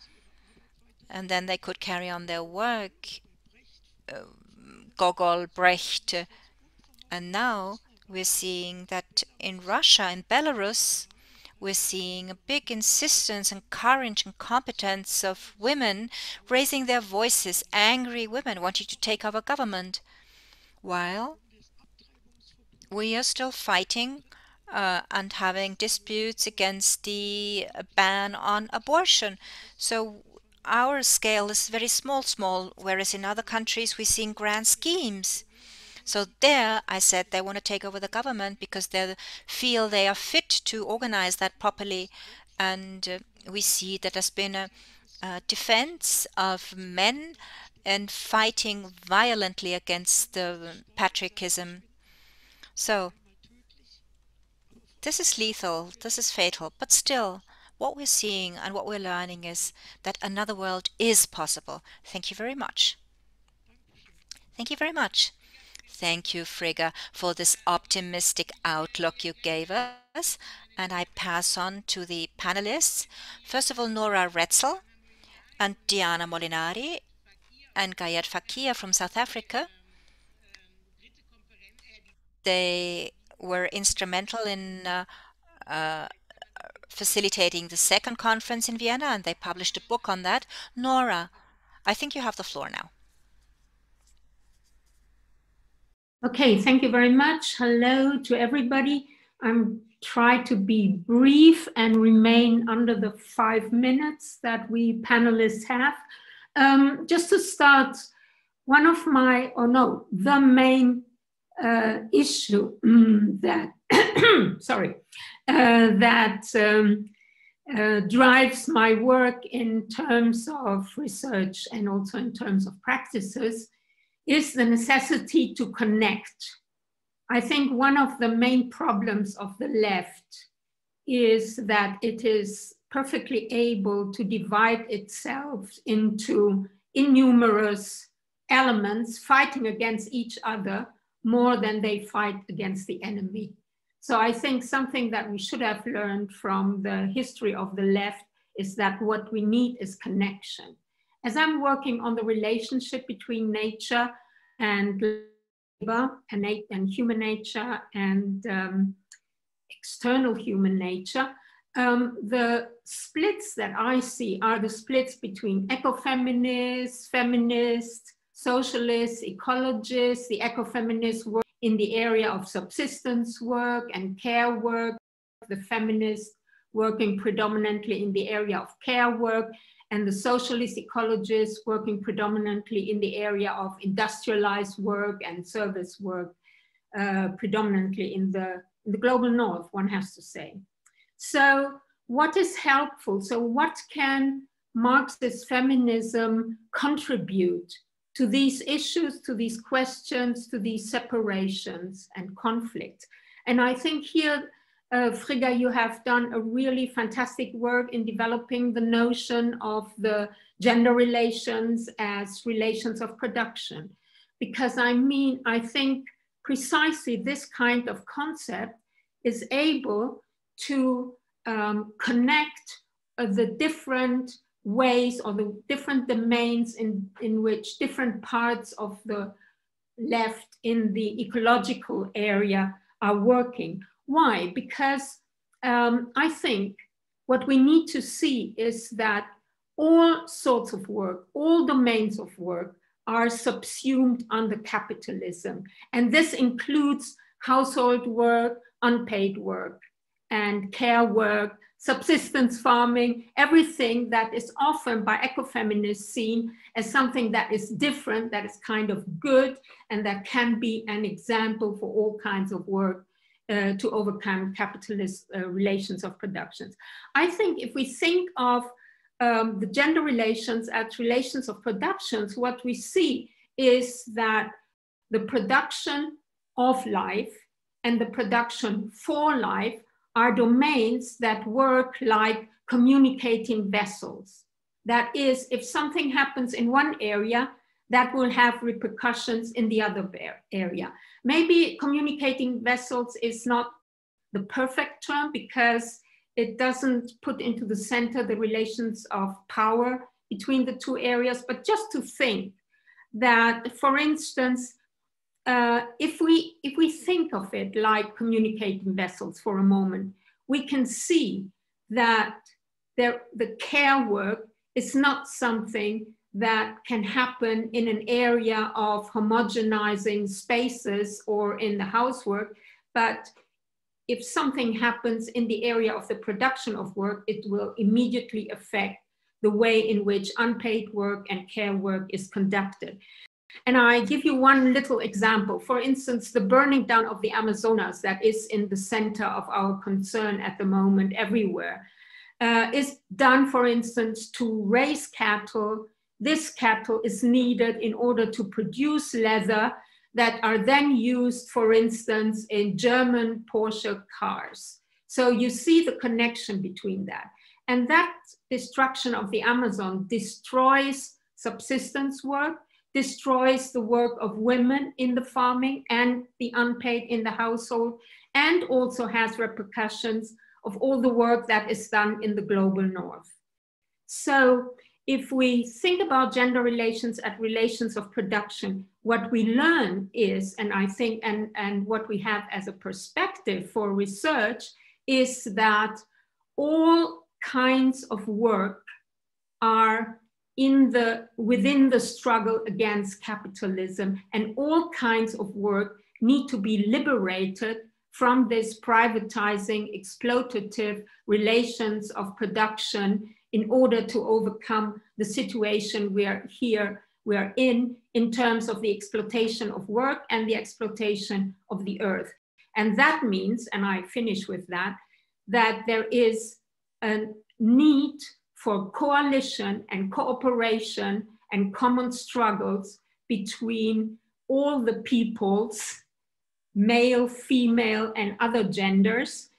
and then they could carry on their work. Uh, Gogol, Brecht, uh, and now we're seeing that in Russia and Belarus, we're seeing a big insistence and courage and competence of women raising their voices, angry women wanting to take over government, while we are still fighting uh, and having disputes against the ban on abortion. So our scale is very small, small, whereas in other countries we're seeing grand schemes. So there, I said they want to take over the government because they feel they are fit to organize that properly. And uh, we see that there's been a, a, defense of men and fighting violently against the patriotism. So this is lethal, this is fatal, but still, what we're seeing and what we're learning is that another world is possible. Thank you very much. Thank you very much. Thank you, Frigga, for this optimistic outlook you gave us. And I pass on to the panelists. First of all, Nora Räthzel and Diana Mulinari and Khayaat Fakier from South Africa. They were instrumental in uh, uh, facilitating the second conference in Vienna, and they published a book on that. Nora, I think you have the floor now. Okay, thank you very much. Hello to everybody. I'm try to be brief and remain under the five minutes that we panelists have. Um, just to start, one of my, or no, the main uh, issue mm, that, sorry, uh, that um, uh, drives my work in terms of research and also in terms of practices is the necessity to connect. I think one of the main problems of the left is that it is perfectly able to divide itself into innumerous elements fighting against each other more than they fight against the enemy. So I think something that we should have learned from the history of the left is that what we need is connection as I'm working on the relationship between nature and labor and, and human nature and um, external human nature, um, the splits that I see are the splits between ecofeminists, feminists, socialists, ecologists, the ecofeminists work in the area of subsistence work and care work, the feminists working predominantly in the area of care work, and the socialist ecologists working predominantly in the area of industrialized work and service work, uh, predominantly in the, in the global north, one has to say. So what is helpful? So what can Marxist feminism contribute to these issues, to these questions, to these separations and conflicts? And I think here uh, Frigga, you have done a really fantastic work in developing the notion of the gender relations as relations of production. Because I mean, I think precisely this kind of concept is able to um, connect uh, the different ways or the different domains in, in which different parts of the left in the ecological area are working. Why? Because um, I think what we need to see is that all sorts of work, all domains of work are subsumed under capitalism. And this includes household work, unpaid work, and care work, subsistence farming, everything that is often by ecofeminists seen as something that is different, that is kind of good, and that can be an example for all kinds of work uh, to overcome capitalist uh, relations of productions. I think if we think of um, the gender relations as relations of productions, what we see is that the production of life and the production for life are domains that work like communicating vessels. That is, if something happens in one area, that will have repercussions in the other area. Maybe communicating vessels is not the perfect term because it doesn't put into the center the relations of power between the two areas, but just to think that, for instance, uh, if we if we think of it like communicating vessels for a moment, we can see that there, the care work is not something that can happen in an area of homogenizing spaces or in the housework. But if something happens in the area of the production of work, it will immediately affect the way in which unpaid work and care work is conducted. And I give you one little example. For instance, the burning down of the Amazonas that is in the center of our concern at the moment everywhere uh, is done, for instance, to raise cattle. This cattle is needed in order to produce leather that are then used, for instance, in German Porsche cars. So you see the connection between that. And that destruction of the Amazon destroys subsistence work, destroys the work of women in the farming and the unpaid in the household, and also has repercussions of all the work that is done in the global north. So if we think about gender relations at relations of production, what we learn is, and I think, and, and what we have as a perspective for research is that all kinds of work are in the within the struggle against capitalism and all kinds of work need to be liberated from this privatizing, exploitative relations of production in order to overcome the situation we are here, we are in, in terms of the exploitation of work and the exploitation of the earth. And that means, and I finish with that, that there is a need for coalition and cooperation and common struggles between all the peoples male, female, and other genders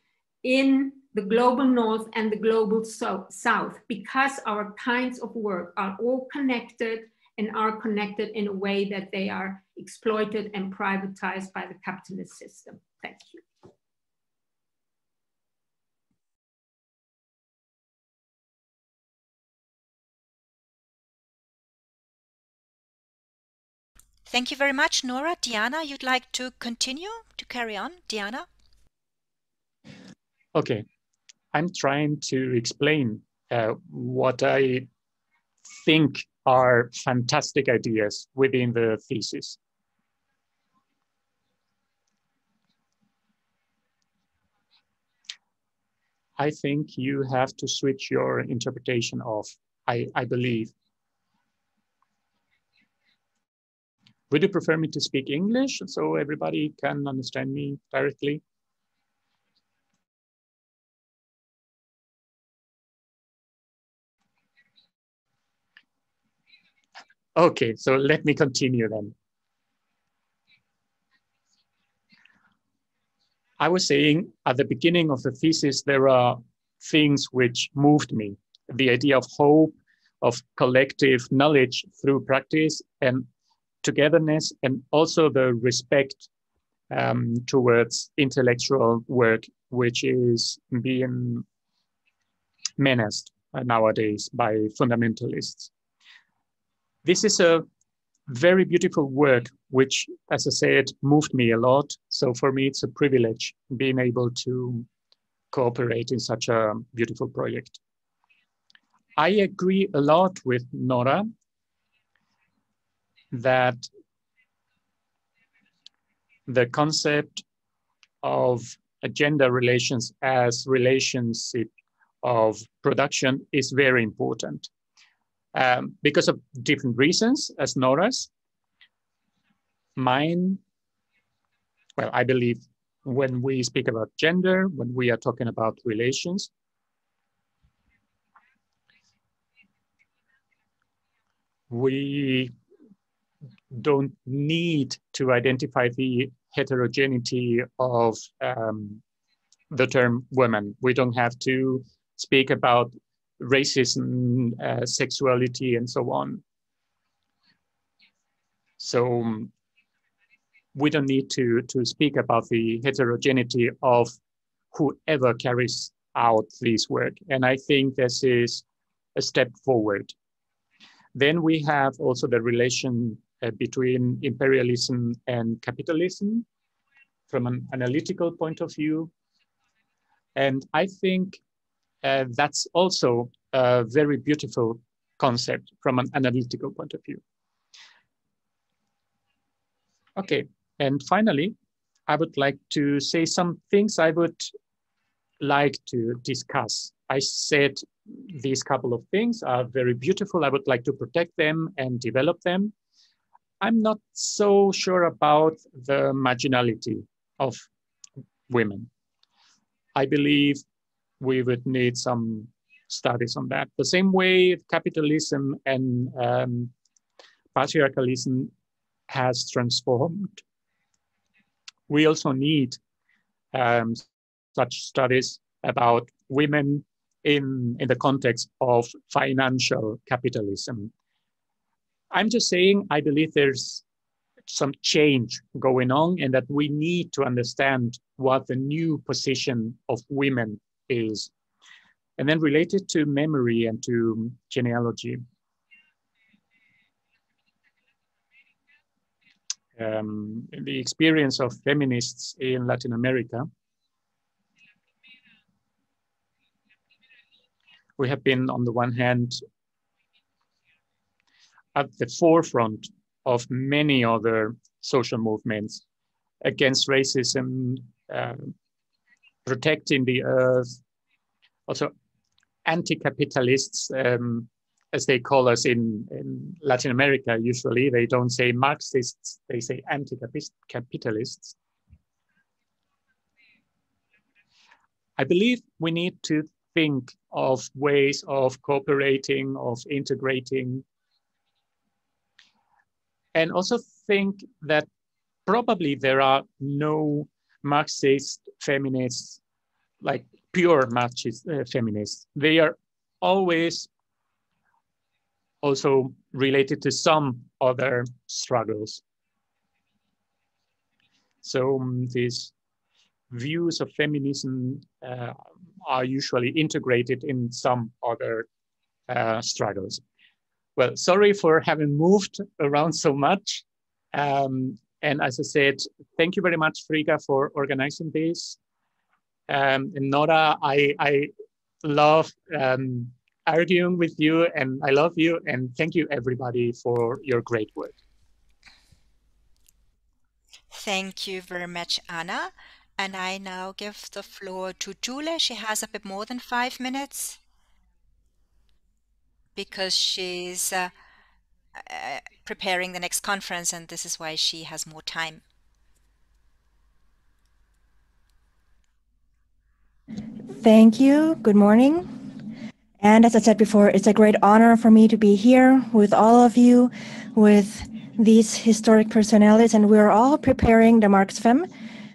in the global north and the global so south because our kinds of work are all connected and are connected in a way that they are exploited and privatized by the capitalist system. Thank you. Thank you very much, Nora. Diana, you'd like to continue to carry on? Diana? Okay. I'm trying to explain uh, what I think are fantastic ideas within the thesis. I think you have to switch your interpretation off, I, I believe. Would you prefer me to speak English so everybody can understand me directly? Okay, so let me continue then. I was saying at the beginning of the thesis, there are things which moved me. The idea of hope, of collective knowledge through practice, and togetherness and also the respect um, towards intellectual work, which is being menaced nowadays by fundamentalists. This is a very beautiful work, which, as I said, moved me a lot. So for me, it's a privilege being able to cooperate in such a beautiful project. I agree a lot with Nora that the concept of gender relations as relationship of production is very important um, because of different reasons as Nora's. Mine, well, I believe when we speak about gender, when we are talking about relations, we don't need to identify the heterogeneity of um, the term women. We don't have to speak about racism, uh, sexuality, and so on. So um, we don't need to, to speak about the heterogeneity of whoever carries out this work. And I think this is a step forward. Then we have also the relation between imperialism and capitalism from an analytical point of view. And I think uh, that's also a very beautiful concept from an analytical point of view. Okay, and finally, I would like to say some things I would like to discuss. I said these couple of things are very beautiful. I would like to protect them and develop them. I'm not so sure about the marginality of women. I believe we would need some studies on that. The same way capitalism and um, patriarchalism has transformed. We also need um, such studies about women in, in the context of financial capitalism. I'm just saying, I believe there's some change going on and that we need to understand what the new position of women is. And then related to memory and to genealogy. Um, the experience of feminists in Latin America, we have been on the one hand at the forefront of many other social movements against racism, uh, protecting the earth, also anti-capitalists, um, as they call us in, in Latin America, usually they don't say Marxists, they say anti-capitalists. I believe we need to think of ways of cooperating, of integrating and also think that probably there are no Marxist feminists, like pure Marxist uh, feminists. They are always also related to some other struggles. So um, these views of feminism uh, are usually integrated in some other uh, struggles. Well, sorry for having moved around so much. Um, and as I said, thank you very much, Frigga, for organizing this. Um, and Nora, I, I love um, arguing with you and I love you. And thank you, everybody, for your great work. Thank you very much, Anna. And I now give the floor to Julia. She has a bit more than five minutes because she's uh, uh, preparing the next conference and this is why she has more time. Thank you. Good morning. And as I said before, it's a great honor for me to be here with all of you, with these historic personalities, and we're all preparing the MarxFem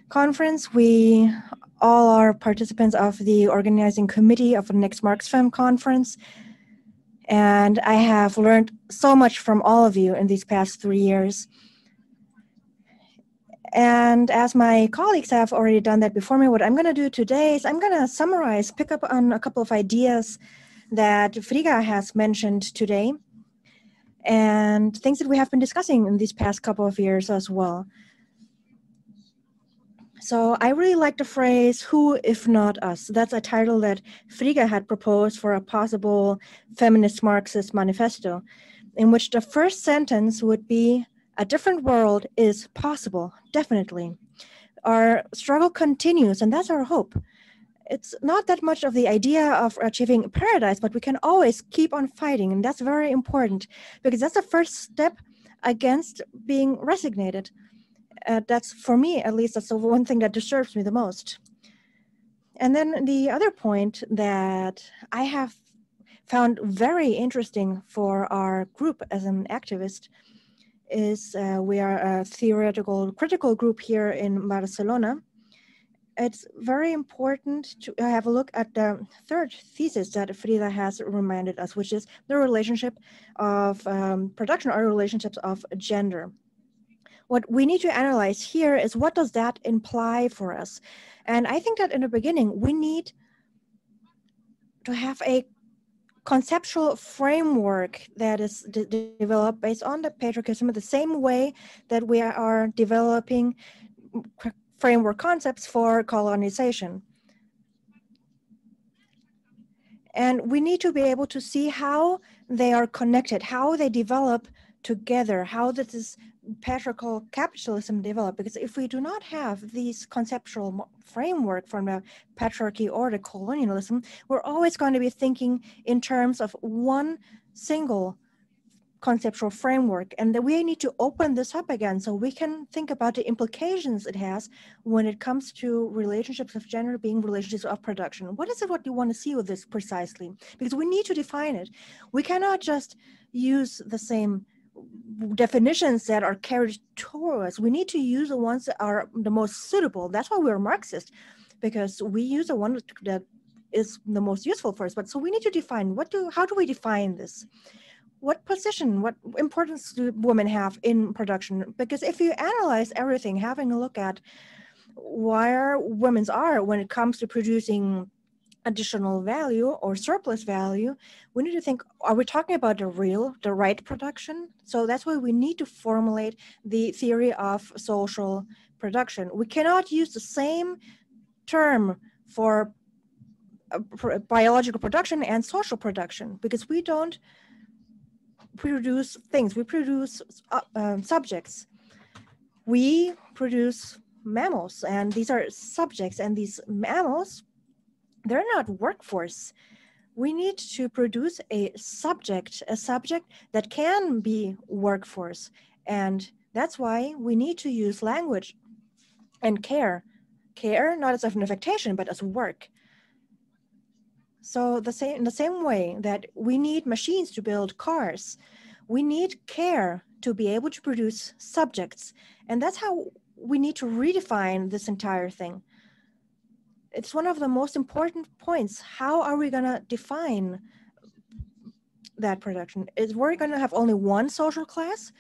conference. We all are participants of the organizing committee of the next MarxFem conference. And I have learned so much from all of you in these past three years. And as my colleagues have already done that before me, what I'm going to do today is I'm going to summarize, pick up on a couple of ideas that Frigga has mentioned today and things that we have been discussing in these past couple of years as well. So I really like the phrase, who if not us? That's a title that Frigga had proposed for a possible feminist Marxist manifesto, in which the first sentence would be, a different world is possible, definitely. Our struggle continues, and that's our hope. It's not that much of the idea of achieving paradise, but we can always keep on fighting, and that's very important because that's the first step against being resignated uh, that's for me at least that's the one thing that disturbs me the most and then the other point that i have found very interesting for our group as an activist is uh, we are a theoretical critical group here in barcelona it's very important to have a look at the third thesis that Frigga has reminded us, which is the relationship of um, production or relationships of gender. What we need to analyze here is what does that imply for us? And I think that in the beginning, we need to have a conceptual framework that is de developed based on the patriarchism the same way that we are developing framework concepts for colonization. And we need to be able to see how they are connected, how they develop together, how this is patriarchal capitalism develop? Because if we do not have these conceptual framework from the patriarchy or the colonialism we're always going to be thinking in terms of one single conceptual framework. And that we need to open this up again so we can think about the implications it has when it comes to relationships of gender being relationships of production. What is it what you want to see with this precisely? Because we need to define it. We cannot just use the same definitions that are carried toward us. We need to use the ones that are the most suitable. That's why we're marxist because we use the one that is the most useful for us. But so we need to define what do how do we define this? What position, what importance do women have in production? Because if you analyze everything, having a look at where women's are when it comes to producing additional value or surplus value, we need to think, are we talking about the real, the right production? So that's why we need to formulate the theory of social production. We cannot use the same term for uh, biological production and social production because we don't produce things, we produce uh, um, subjects. We produce mammals, and these are subjects, and these mammals, they're not workforce. We need to produce a subject, a subject that can be workforce. And that's why we need to use language and care. Care, not as an affectation, but as work. So the same in the same way that we need machines to build cars, we need care to be able to produce subjects. And that's how we need to redefine this entire thing. It's one of the most important points. How are we gonna define that production? Is we're gonna have only one social class?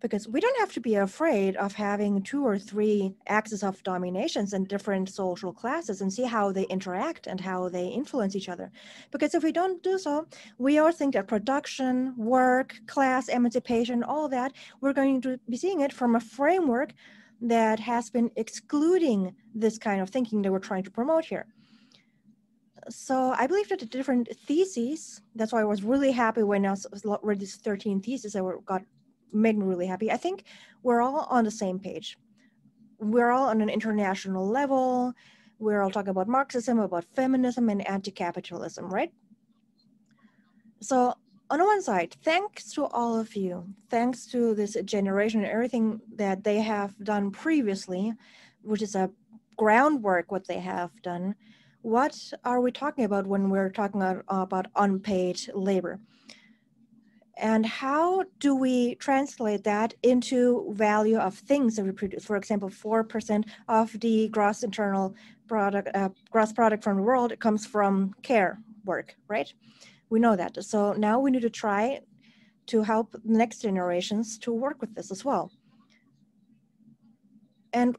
because we don't have to be afraid of having two or three axes of dominations and different social classes and see how they interact and how they influence each other. Because if we don't do so, we all think that production, work, class, emancipation, all that, we're going to be seeing it from a framework that has been excluding this kind of thinking that we're trying to promote here. So I believe that the different theses, that's why I was really happy when I read these 13 theses that were, got made me really happy. I think we're all on the same page. We're all on an international level. We're all talking about Marxism, about feminism, and anti-capitalism, right? So on one side, thanks to all of you, thanks to this generation and everything that they have done previously, which is a groundwork what they have done, what are we talking about when we're talking about unpaid labor? and how do we translate that into value of things that we produce? For example, 4% of the gross internal product, uh, gross product from the world comes from care work, right? We know that. So now we need to try to help the next generations to work with this as well. And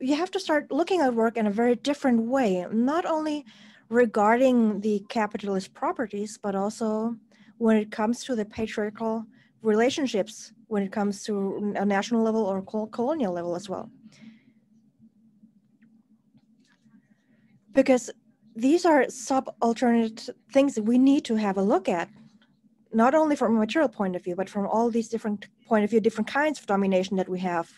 you have to start looking at work in a very different way, not only regarding the capitalist properties, but also when it comes to the patriarchal relationships, when it comes to a national level or colonial level as well. Because these are sub-alternate things that we need to have a look at, not only from a material point of view, but from all these different point of view, different kinds of domination that we have.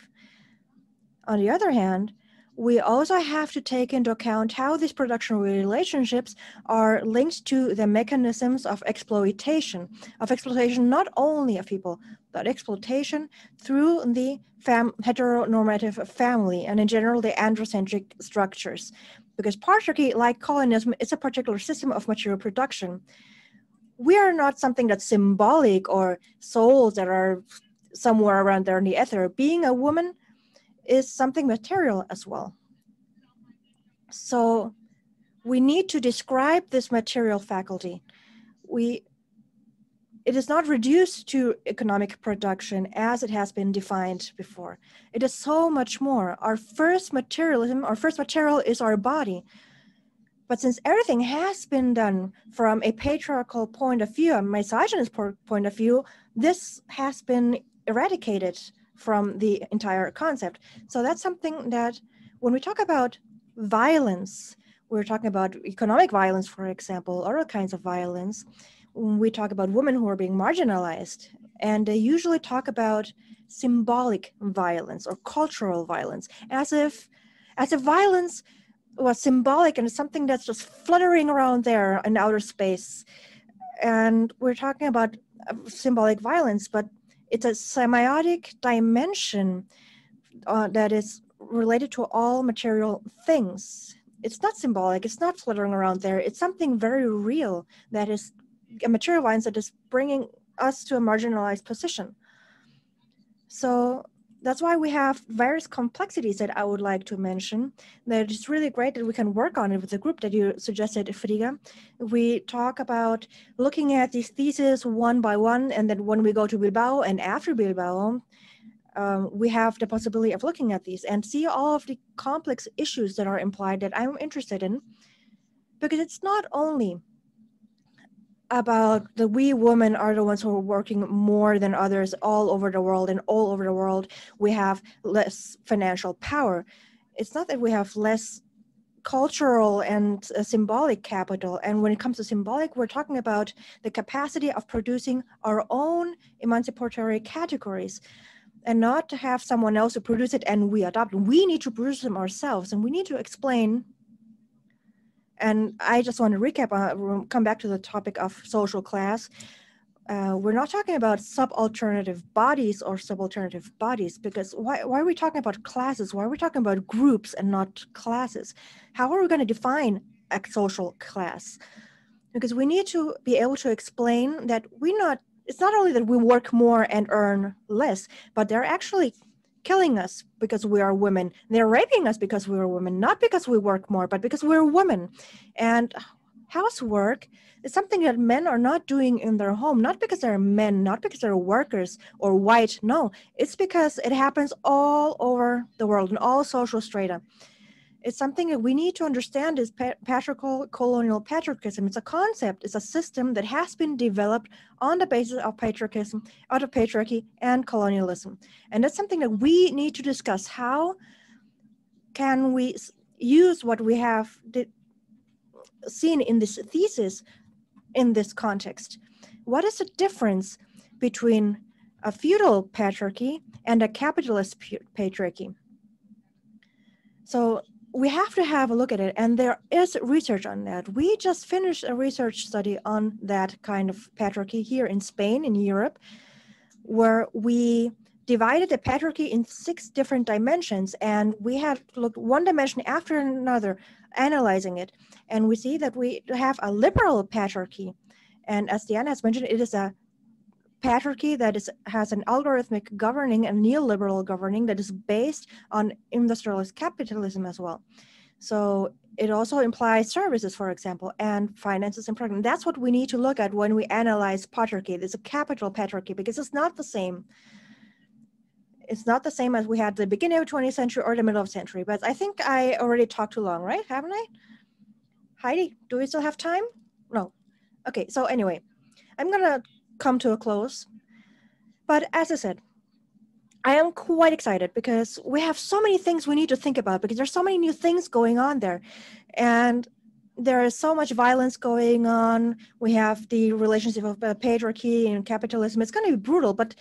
On the other hand, we also have to take into account how these production relationships are linked to the mechanisms of exploitation, of exploitation not only of people, but exploitation through the fam heteronormative family and in general the androcentric structures. Because patriarchy, like colonialism, is a particular system of material production. We are not something that's symbolic or souls that are somewhere around there in the ether. Being a woman is something material as well. So we need to describe this material faculty. We, it is not reduced to economic production as it has been defined before. It is so much more. Our first materialism, our first material is our body. But since everything has been done from a patriarchal point of view, a misogynist point of view, this has been eradicated from the entire concept. So that's something that when we talk about violence, we're talking about economic violence, for example, other kinds of violence. We talk about women who are being marginalized, and they usually talk about symbolic violence or cultural violence, as if as if violence was symbolic and something that's just fluttering around there in outer space. And we're talking about symbolic violence, but it's a semiotic dimension uh, that is related to all material things. It's not symbolic, it's not fluttering around there. It's something very real that is material violence that is bringing us to a marginalized position. So that's why we have various complexities that I would like to mention. That it's really great that we can work on it with the group that you suggested, Frigga. We talk about looking at these theses one by one, and then when we go to Bilbao and after Bilbao, um, we have the possibility of looking at these and see all of the complex issues that are implied that I'm interested in. Because it's not only about the we women are the ones who are working more than others all over the world and all over the world we have less financial power. It's not that we have less cultural and uh, symbolic capital. And when it comes to symbolic we're talking about the capacity of producing our own emancipatory categories and not to have someone else to produce it and we adopt. We need to produce them ourselves and we need to explain and I just want to recap, uh, come back to the topic of social class. Uh, we're not talking about subalternative bodies or subalternative bodies because why, why are we talking about classes? Why are we talking about groups and not classes? How are we going to define a social class? Because we need to be able to explain that we not, it's not only that we work more and earn less, but there are actually killing us because we are women. They're raping us because we are women, not because we work more, but because we're women. And housework is something that men are not doing in their home, not because they're men, not because they're workers or white. No, it's because it happens all over the world in all social strata it's something that we need to understand is patriarchal colonial patriarchism. It's a concept, it's a system that has been developed on the basis of patriarchism, out of patriarchy and colonialism. And that's something that we need to discuss. How can we use what we have seen in this thesis in this context? What is the difference between a feudal patriarchy and a capitalist patriarchy? So we have to have a look at it and there is research on that. We just finished a research study on that kind of patriarchy here in spain in europe where we divided the patriarchy in six different dimensions and we have looked one dimension after another analyzing it and we see that we have a liberal patriarchy. And as diana has mentioned it is a patriarchy that is has an algorithmic governing and neoliberal governing that is based on industrialist capitalism as well. So it also implies services, for example, and finances and production. That's what we need to look at when we analyze patriarchy. There's a capital patriarchy because it's not the same. It's not the same as we had the beginning of 20th century or the middle of century. But I think I already talked too long, right? Haven't I? Heidi, do we still have time? No. Okay, so anyway, I'm gonna come to a close. But as I said, I am quite excited because we have so many things we need to think about because there's so many new things going on there. And there is so much violence going on. We have the relationship of uh, patriarchy and capitalism. It's going to be brutal, but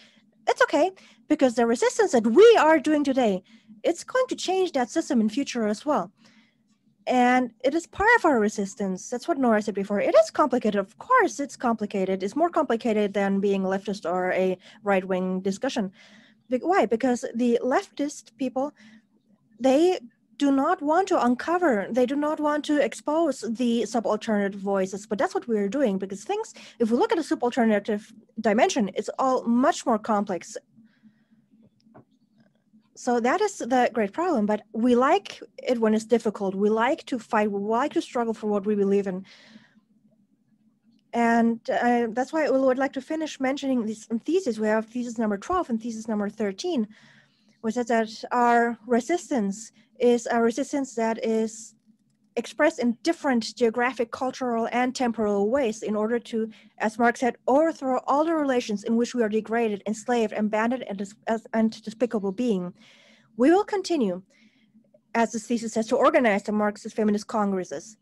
it's okay because the resistance that we are doing today, it's going to change that system in future as well and it is part of our resistance. That's what Nora said before. It is complicated. Of course, it's complicated. It's more complicated than being leftist or a right wing discussion. Why? Because the leftist people, they do not want to uncover, they do not want to expose the subalternative voices. But that's what we're doing because things, if we look at a subalternative dimension, it's all much more complex so that is the great problem but we like it when it's difficult. We like to fight. We like to struggle for what we believe in. And uh, that's why I would like to finish mentioning these theses. We have thesis number 12 and thesis number 13, which says that our resistance is a resistance that is expressed in different geographic, cultural, and temporal ways in order to, as Marx said, overthrow all the relations in which we are degraded, enslaved, abandoned, and, as, and despicable being. We will continue, as the thesis says, to organize the Marxist feminist congresses.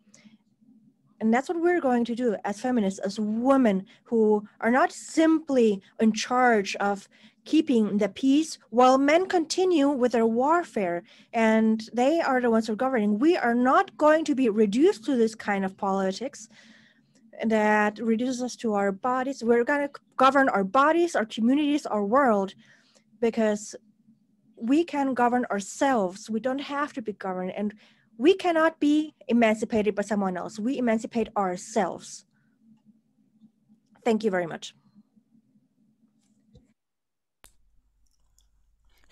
And that's what we're going to do as feminists, as women who are not simply in charge of keeping the peace while men continue with their warfare and they are the ones who are governing. We are not going to be reduced to this kind of politics that reduces us to our bodies. We're going to govern our bodies, our communities, our world, because we can govern ourselves. We don't have to be governed. And we cannot be emancipated by someone else. We emancipate ourselves. Thank you very much.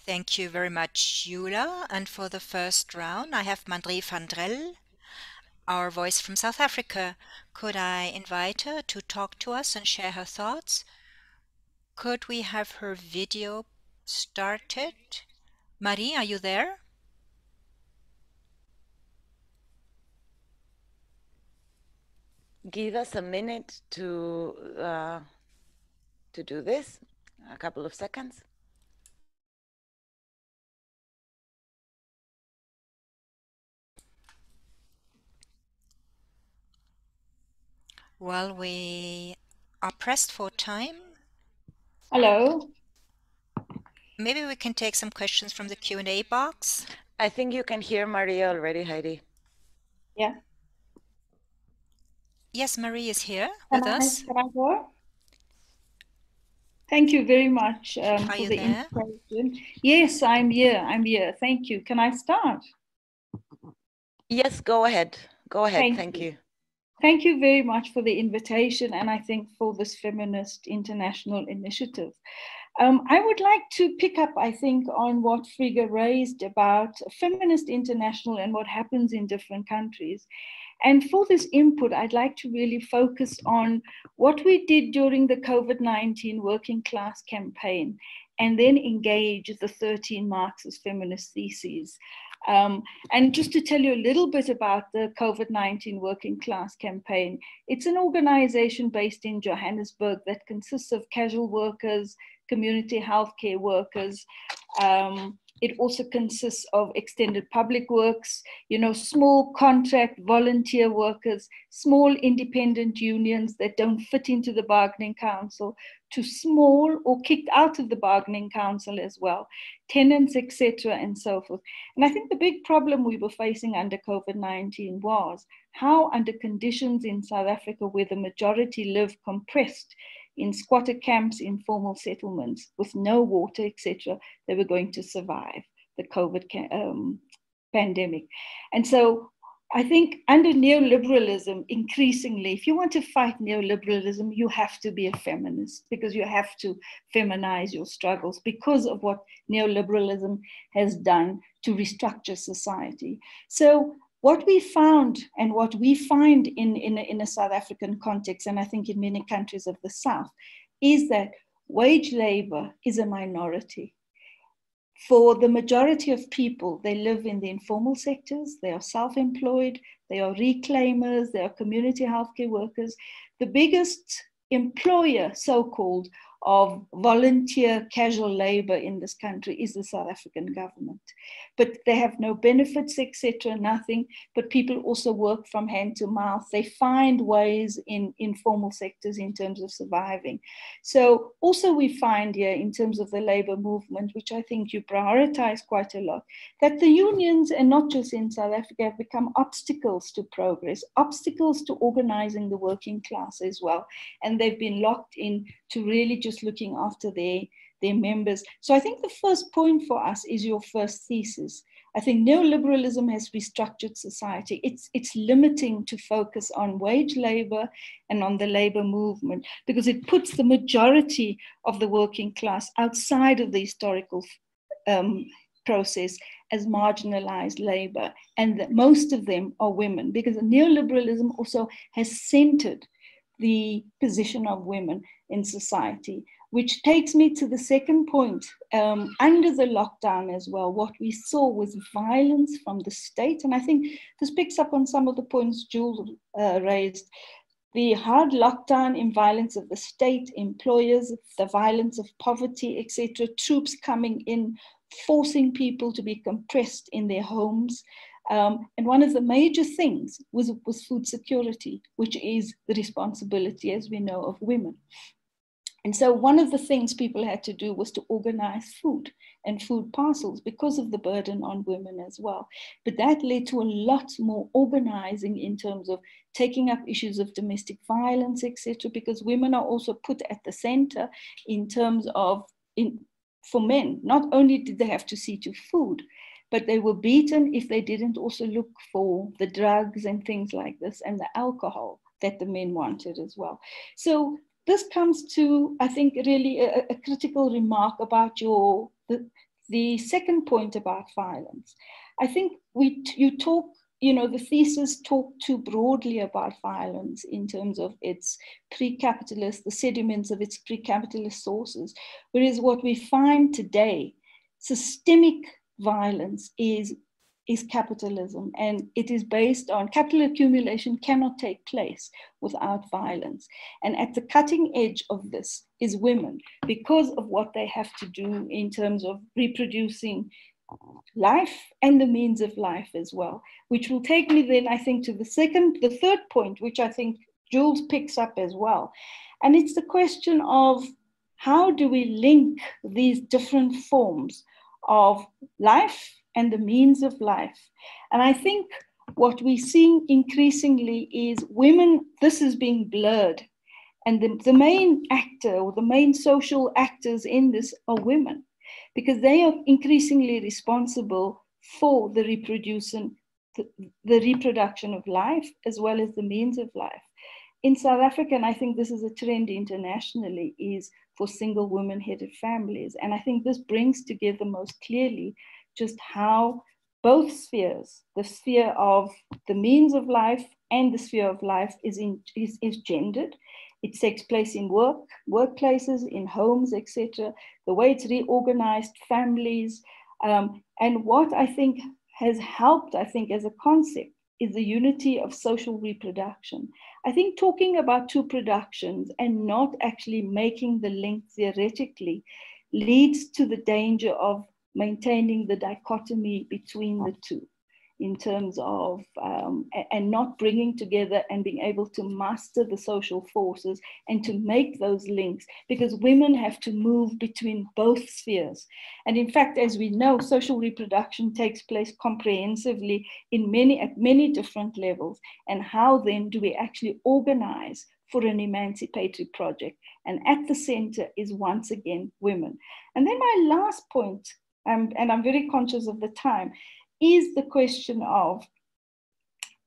Thank you very much, Jula. And for the first round, I have Maria van Driel, our voice from South Africa. Could I invite her to talk to us and share her thoughts? Could we have her video started? Marie, are you there? Give us a minute to uh, to do this, a couple of seconds. Well, we are pressed for time. Hello. Maybe we can take some questions from the Q&A box. I think you can hear Maria already, Heidi. Yeah. Yes, Marie is here Can with I, us. can I go? Thank you very much um, Are for you the there? invitation. Yes, I'm here. I'm here. Thank you. Can I start? Yes, go ahead. Go ahead. Thank Thank, you. you. Thank you very much for the invitation and I think for this feminist international initiative. Um, I would like to pick up, I think, on what Frigga raised about feminist international and what happens in different countries. And for this input, I'd like to really focus on what we did during the COVID 19 working class campaign and then engage the 13 Marxist feminist theses. Um, and just to tell you a little bit about the COVID 19 Working Class Campaign, it's an organization based in Johannesburg that consists of casual workers, community healthcare workers. Um, it also consists of extended public works, you know, small contract volunteer workers, small independent unions that don't fit into the bargaining council, to small or kicked out of the bargaining council as well, tenants, etc., and so forth. And I think the big problem we were facing under COVID 19 was how, under conditions in South Africa where the majority live compressed in squatter camps, informal settlements with no water, etc., they were going to survive the COVID um, pandemic. And so I think under neoliberalism, increasingly, if you want to fight neoliberalism, you have to be a feminist because you have to feminize your struggles because of what neoliberalism has done to restructure society. So what we found and what we find in, in, a, in a South African context, and I think in many countries of the South, is that wage labor is a minority. For the majority of people, they live in the informal sectors, they are self employed, they are reclaimers, they are community healthcare workers. The biggest employer, so called, of volunteer casual labor in this country is the South African government. But they have no benefits, etc., nothing. But people also work from hand to mouth. They find ways in informal sectors in terms of surviving. So, also, we find here, in terms of the labor movement, which I think you prioritize quite a lot, that the unions, and not just in South Africa, have become obstacles to progress, obstacles to organizing the working class as well. And they've been locked in to really just looking after their, their members. So I think the first point for us is your first thesis. I think neoliberalism has restructured society. It's, it's limiting to focus on wage labor and on the labor movement because it puts the majority of the working class outside of the historical um, process as marginalized labor. And that most of them are women because neoliberalism also has centered the position of women in society, which takes me to the second point. Um, under the lockdown as well, what we saw was violence from the state. And I think this picks up on some of the points Jules uh, raised. The hard lockdown in violence of the state, employers, the violence of poverty, etc., troops coming in, forcing people to be compressed in their homes, um, and one of the major things was, was food security, which is the responsibility, as we know, of women. And so one of the things people had to do was to organize food and food parcels because of the burden on women as well. But that led to a lot more organizing in terms of taking up issues of domestic violence, etc., because women are also put at the center in terms of in, for men. Not only did they have to see to food, but they were beaten if they didn't also look for the drugs and things like this and the alcohol that the men wanted as well. So this comes to, I think, really a, a critical remark about your the, the second point about violence. I think we you talk, you know, the thesis talked too broadly about violence in terms of its pre-capitalist, the sediments of its pre-capitalist sources, whereas what we find today, systemic violence is is capitalism and it is based on capital accumulation cannot take place without violence. And at the cutting edge of this is women because of what they have to do in terms of reproducing life and the means of life as well which will take me then i think to the second the third point which i think jules picks up as well. And it's the question of how do we link these different forms of life and the means of life. And I think what we're seeing increasingly is women, this is being blurred. And the, the main actor or the main social actors in this are women because they are increasingly responsible for the reproduction, the, the reproduction of life as well as the means of life. In South Africa, and I think this is a trend internationally, is for single women headed families. And I think this brings together most clearly just how both spheres, the sphere of the means of life and the sphere of life, is, in, is, is gendered. It takes place in work, workplaces, in homes, etc. The way it's reorganized, families, um, and what I think has helped, I think, as a concept, is the unity of social reproduction. I think talking about two productions and not actually making the link theoretically leads to the danger of maintaining the dichotomy between the two in terms of um, and not bringing together and being able to master the social forces and to make those links because women have to move between both spheres. And in fact as we know social reproduction takes place comprehensively in many at many different levels. And how then do we actually organize for an emancipatory project? And at the center is once again women. And then my last point um, and I'm very conscious of the time, is the question of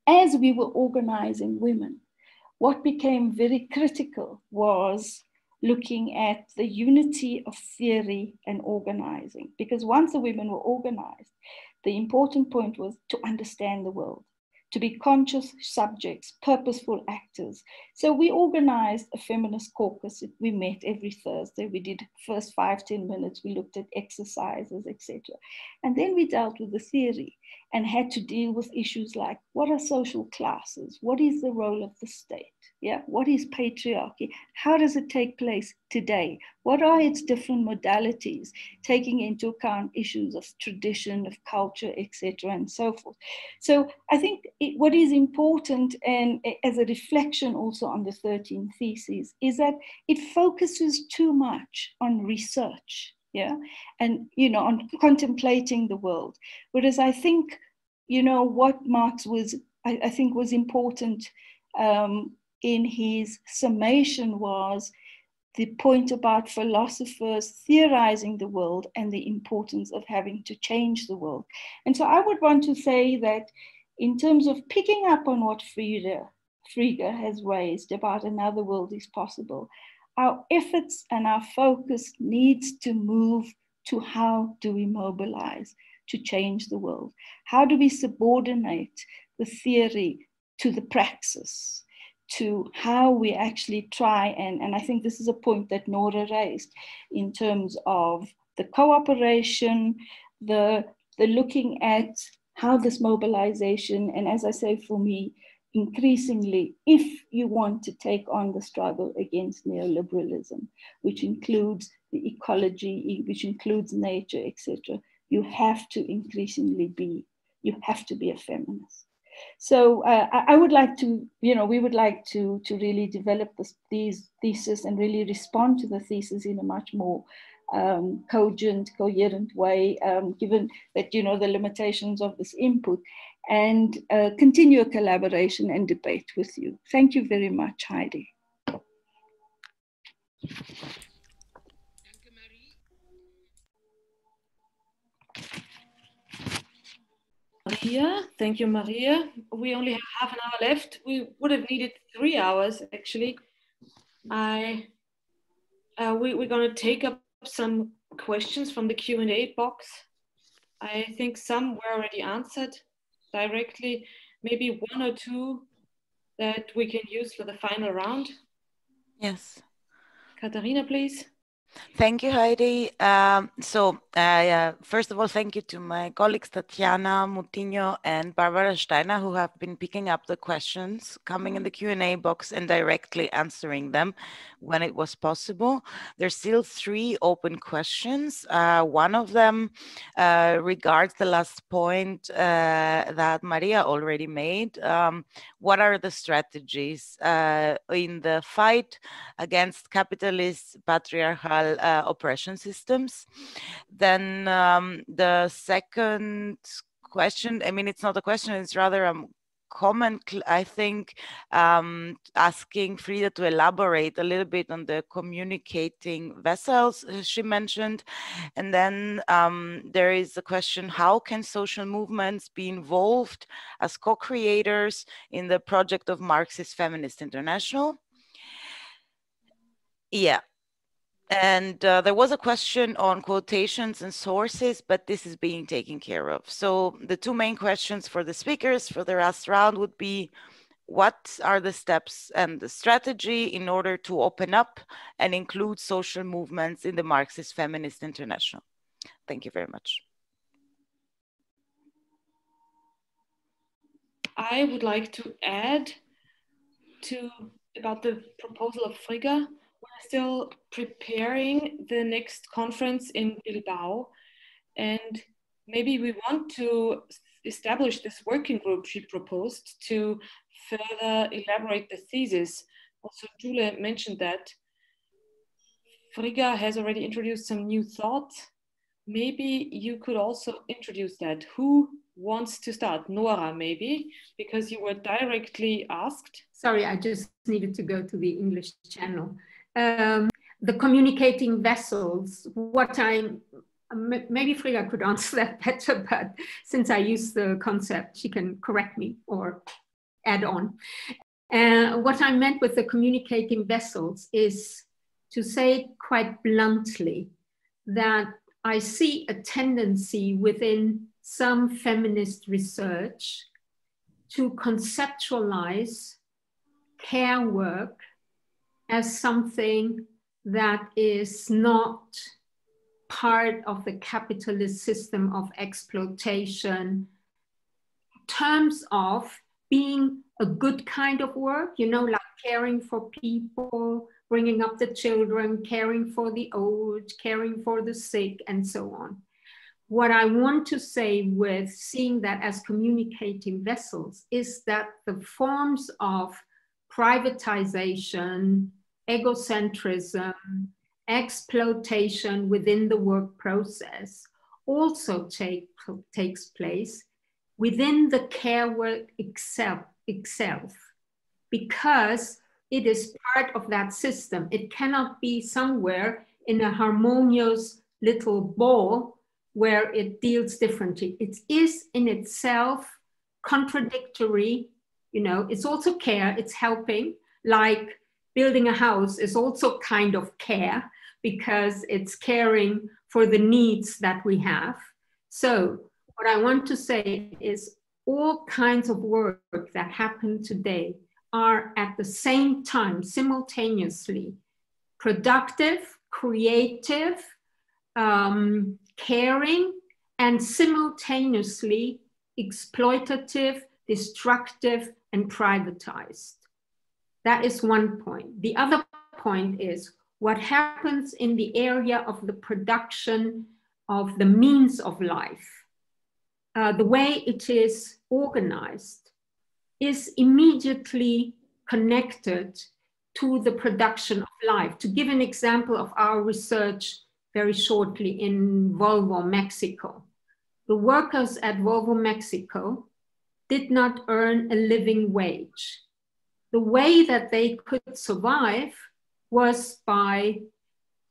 as we were organizing women, what became very critical was looking at the unity of theory and organizing. Because once the women were organized, the important point was to understand the world to be conscious subjects, purposeful actors. So we organized a feminist caucus. We met every Thursday. We did first five ten minutes. We looked at exercises, etc. And then we dealt with the theory and had to deal with issues like what are social classes? What is the role of the state? Yeah, what is patriarchy? How does it take place today? What are its different modalities, taking into account issues of tradition, of culture, etc., and so forth. So I think it, what is important, and as a reflection also on the 13 theses, is that it focuses too much on research, yeah, and you know, on contemplating the world. Whereas I think, you know, what Marx was, I, I think, was important. Um, in his summation was the point about philosophers theorizing the world and the importance of having to change the world. And so I would want to say that in terms of picking up on what Frida, Frigga has raised about another world is possible, our efforts and our focus needs to move to how do we mobilize to change the world? How do we subordinate the theory to the praxis? To how we actually try and and I think this is a point that Nora raised in terms of the cooperation, the the looking at how this mobilization and as I say for me increasingly if you want to take on the struggle against neoliberalism which includes the ecology which includes nature etc you have to increasingly be you have to be a feminist So uh, I, would like to, you know, we would like to to really develop this, these theses and really respond to the thesis in a much more um, cogent, coherent way, um, given that you know the limitations of this input, and uh, continue a collaboration and debate with you. Thank you very much, Heidi. Maria, thank you, Maria. We only have half an hour left. We would have needed three hours, actually. I, uh, we, we're going to take up some questions from the Q&A box. I think some were already answered directly, maybe one or two that we can use for the final round. Yes. Katharina, please. Thank you, Heidi. Um, so, uh, first of all, thank you to my colleagues Tatiana Moutinho and Barbara Steiner, who have been picking up the questions coming in the Q&A box and directly answering them when it was possible. There's still three open questions. Uh, one of them uh, regards the last point uh, that Maria already made. Um, what are the strategies uh, in the fight against capitalist patriarchal uh, oppression systems. Then um, the second question, I mean, it's not a question, it's rather a comment, I think, um, asking Frigga to elaborate a little bit on the communicating vessels uh, she mentioned. And then um, there is a question, how can social movements be involved as co-creators in the project of Marxist Feminist International? Yeah, and uh, there was a question on quotations and sources, but this is being taken care of. So the two main questions for the speakers for the last round would be, what are the steps and the strategy in order to open up and include social movements in the Marxist Feminist International? Thank you very much. I would like to add to about the proposal of Frigga we're still preparing the next conference in Bilbao, and maybe we want to establish this working group she proposed to further elaborate the thesis. Also, Julia mentioned that Frigga has already introduced some new thoughts. Maybe you could also introduce that. Who wants to start? Nora, maybe, because you were directly asked. Sorry, I just needed to go to the English channel um, the communicating vessels, what I'm, maybe Frigga could answer that better, but since I use the concept, she can correct me or add on. Uh, what I meant with the communicating vessels is to say quite bluntly that I see a tendency within some feminist research to conceptualize care work as something that is not part of the capitalist system of exploitation. Terms of being a good kind of work you know like caring for people bringing up the children caring for the old caring for the sick and so on. What i want to say with seeing that as communicating vessels is that the forms of privatization egocentrism, exploitation within the work process also take, takes place within the care work itself, itself because it is part of that system. It cannot be somewhere in a harmonious little ball where it deals differently. It is in itself contradictory, you know, it's also care, it's helping, like building a house is also kind of care because it's caring for the needs that we have. So, what I want to say is all kinds of work that happen today are at the same time, simultaneously, productive, creative, um, caring, and simultaneously exploitative, destructive, and privatized. That is one point. The other point is what happens in the area of the production of the means of life, uh, the way it is organized is immediately connected to the production of life. To give an example of our research very shortly in Volvo, Mexico. The workers at Volvo, Mexico did not earn a living wage. The way that they could survive was by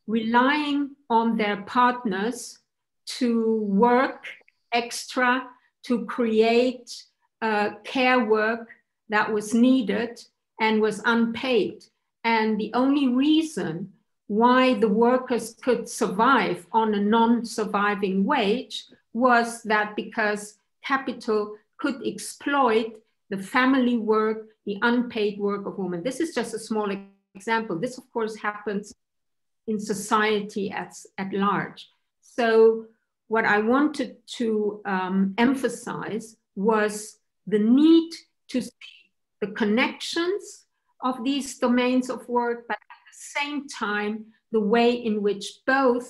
relying on their partners to work extra to create uh, care work that was needed and was unpaid. And the only reason why the workers could survive on a non surviving wage was that because capital could exploit the family work, the unpaid work of women. This is just a small example. This, of course, happens in society at, at large. So, what I wanted to um, emphasize was the need to see the connections of these domains of work, but at the same time, the way in which both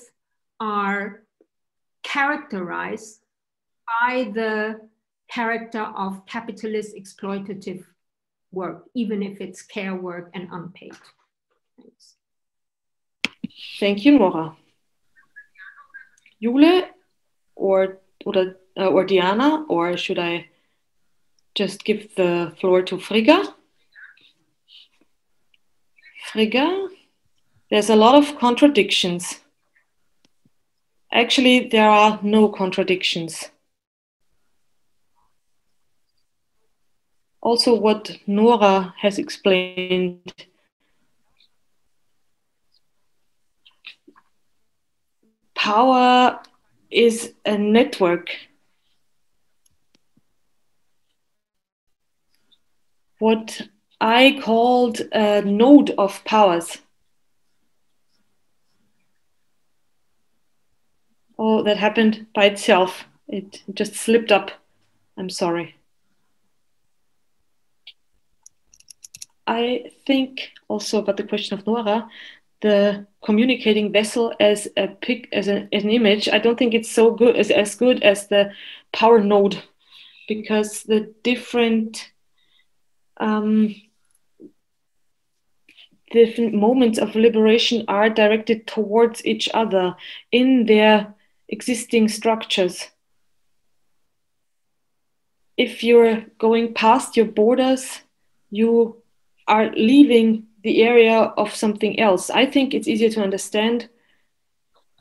are characterized by the character of capitalist exploitative work, even if it's care work and unpaid. Thanks. Thank you, Nora. Jule or, or, uh, or Diana, or should I just give the floor to Frigga? Frigga, there's a lot of contradictions. Actually, there are no contradictions. Also, what Nora has explained power is a network. What I called a node of powers. Oh, that happened by itself. It just slipped up. I'm sorry. I think also about the question of Nora, the communicating vessel as a pic as, a, as an image. I don't think it's so good as, as good as the power node because the different um, different moments of liberation are directed towards each other in their existing structures. If you're going past your borders, you are leaving the area of something else. I think it's easier to understand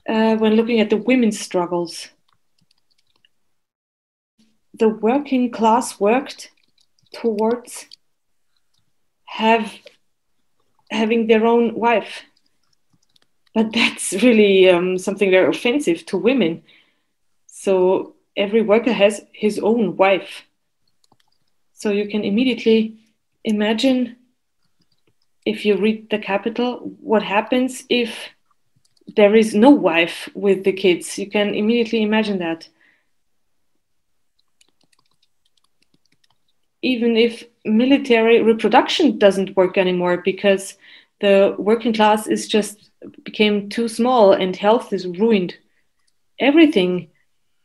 uh, when looking at the women's struggles. The working class worked towards have having their own wife, but that's really um, something very offensive to women. So every worker has his own wife. So you can immediately imagine if you read the capital, what happens if there is no wife with the kids? You can immediately imagine that. Even if military reproduction doesn't work anymore because the working class is just became too small and health is ruined. Everything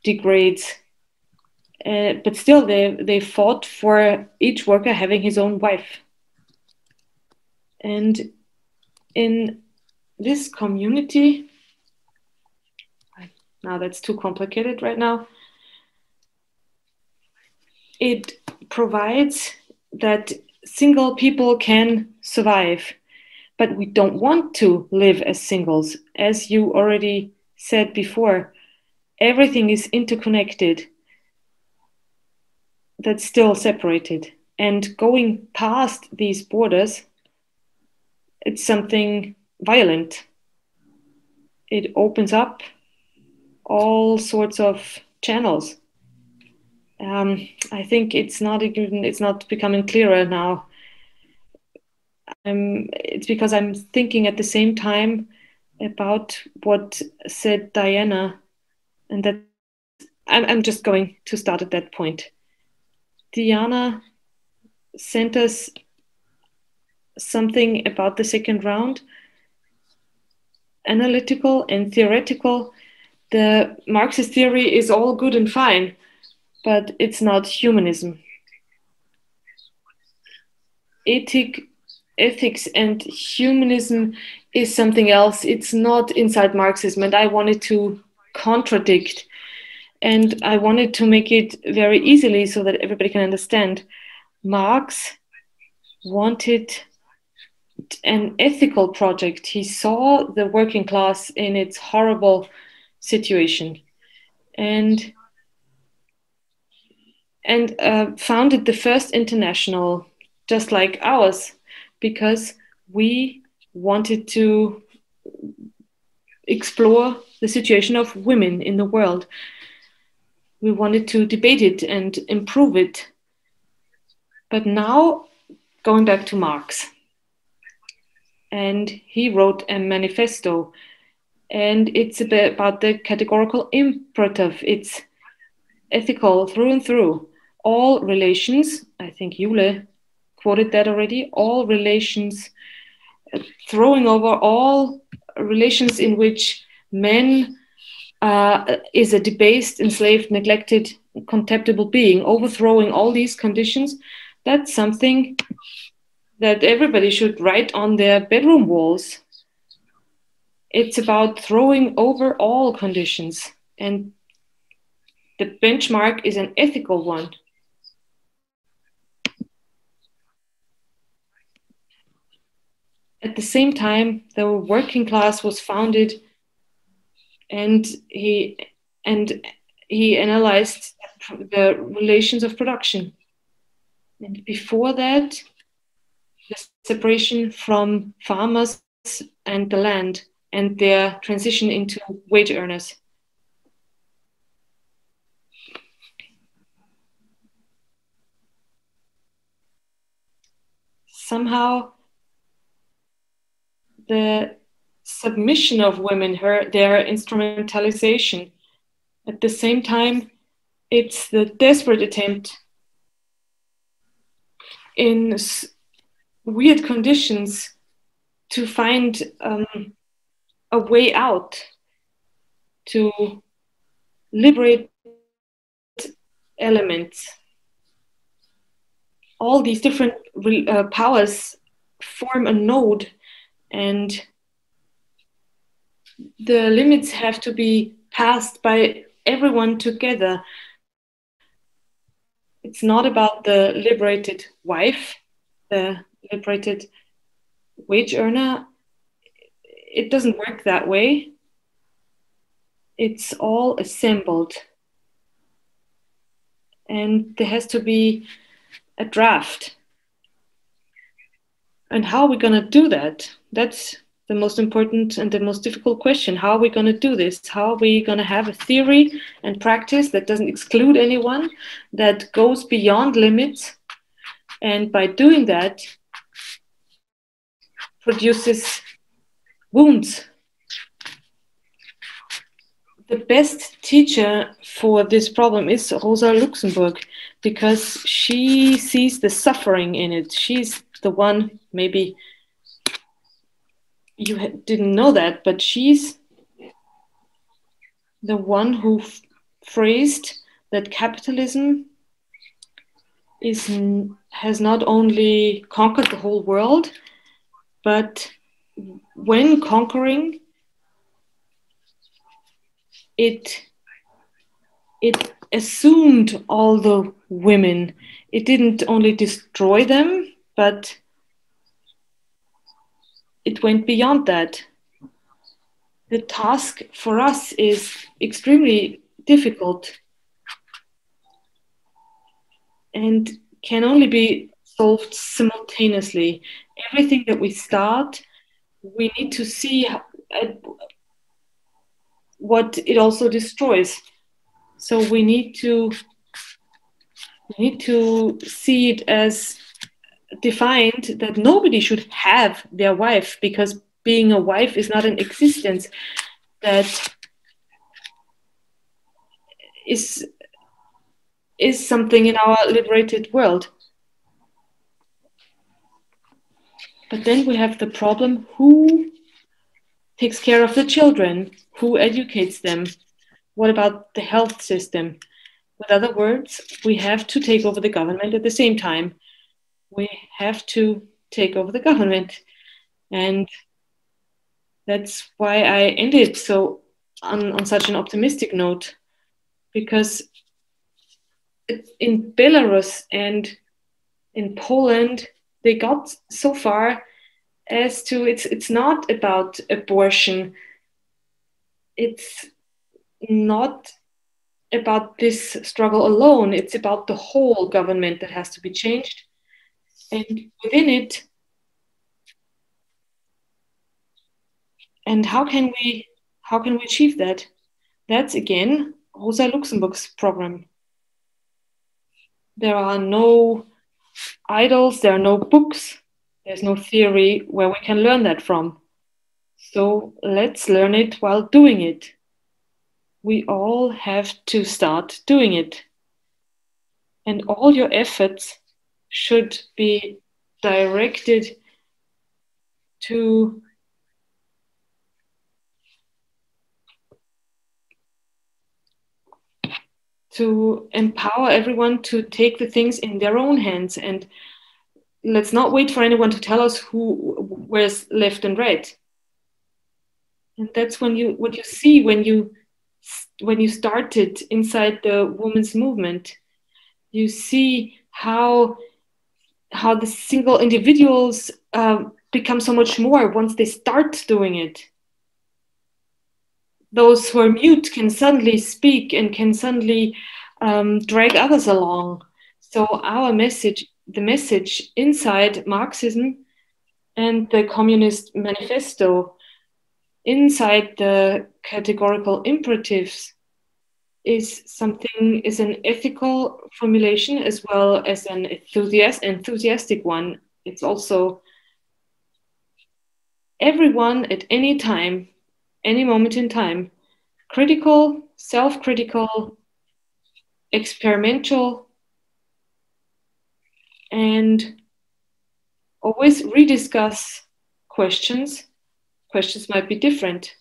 degrades. Uh, but still, they, they fought for each worker having his own wife. And in this community, now that's too complicated right now, it provides that single people can survive, but we don't want to live as singles. As you already said before, everything is interconnected, that's still separated. And going past these borders it's something violent. It opens up all sorts of channels. Um, I think it's not even it's not becoming clearer now. Um, it's because I'm thinking at the same time about what said Diana, and that I'm, I'm just going to start at that point. Diana sent us something about the second round analytical and theoretical the marxist theory is all good and fine but it's not humanism ethic, ethics and humanism is something else. It's not inside Marxism, and I wanted to contradict. And I wanted to make it very easily so that everybody can understand. Marx wanted an ethical project. He saw the working class in its horrible situation and and uh, founded the first international just like ours because we wanted to explore the situation of women in the world we wanted to debate it and improve it but now going back to marx and he wrote a manifesto. And it's about the categorical imperative. It's ethical through and through. All relations i think Jule quoted that already all relations throwing over all relations in which men uh, is a debased enslaved neglected contemptible being overthrowing all these conditions that's something that everybody should write on their bedroom walls. It's about throwing over all conditions and the benchmark is an ethical one. At the same time the working class was founded and he and he analyzed the relations of production. And before that separation from farmers and the land and their transition into wage earners. Somehow, the submission of women, her, their instrumentalization, at the same time, it's the desperate attempt in weird conditions to find um, a way out to liberate elements. All these different uh, powers form a node, and the limits have to be passed by everyone together. It's not about the liberated wife, the liberated wage earner it doesn't work that way. It's all assembled. And there has to be a draft. And how are we going to do that? That's the most important and the most difficult question. How are we going to do this? How are we going to have a theory and practice that doesn't exclude anyone, that goes beyond limits? And by doing that, produces wounds. The best teacher for this problem is Rosa Luxemburg because she sees the suffering in it. She's the one, maybe you didn't know that, but she's the one who phrased that capitalism is has not only conquered the whole world, but when conquering, it it assumed all the women. It didn't only destroy them, but it went beyond that. The task for us is extremely difficult and can only be solved simultaneously. Everything that we start we need to see uh, what it also destroys. So we need to we need to see it as defined that nobody should have their wife because being a wife is not an existence that is is something in our liberated world But then we have the problem who takes care of the children? Who educates them? What about the health system? With other words, we have to take over the government at the same time. we have to take over the government. And that's why I ended so on, on such an optimistic note, because in Belarus and in Poland, they got so far as to it's it's not about abortion. It's not about this struggle alone. It's about the whole government that has to be changed. And within it, and how can we how can we achieve that? That's again Rosa Luxemburg's program. There are no idols, there are no books, there's no theory where we can learn that from. So let's learn it while doing it. We all have to start doing it. And all your efforts should be directed to to empower everyone to take the things in their own hands. And let's not wait for anyone to tell us who where's left and right. And that's when you what you see when you when you started inside the women's movement. You see how how the single individuals uh, become so much more once they start doing it those who are mute can suddenly speak and can suddenly um, drag others along. So our message, the message inside Marxism and the Communist Manifesto, inside the categorical imperatives, is something is an ethical formulation as well as an enthusiast, enthusiastic one. It's also everyone at any time any moment in time. Critical, self critical, experimental, and always rediscuss questions. Questions might be different.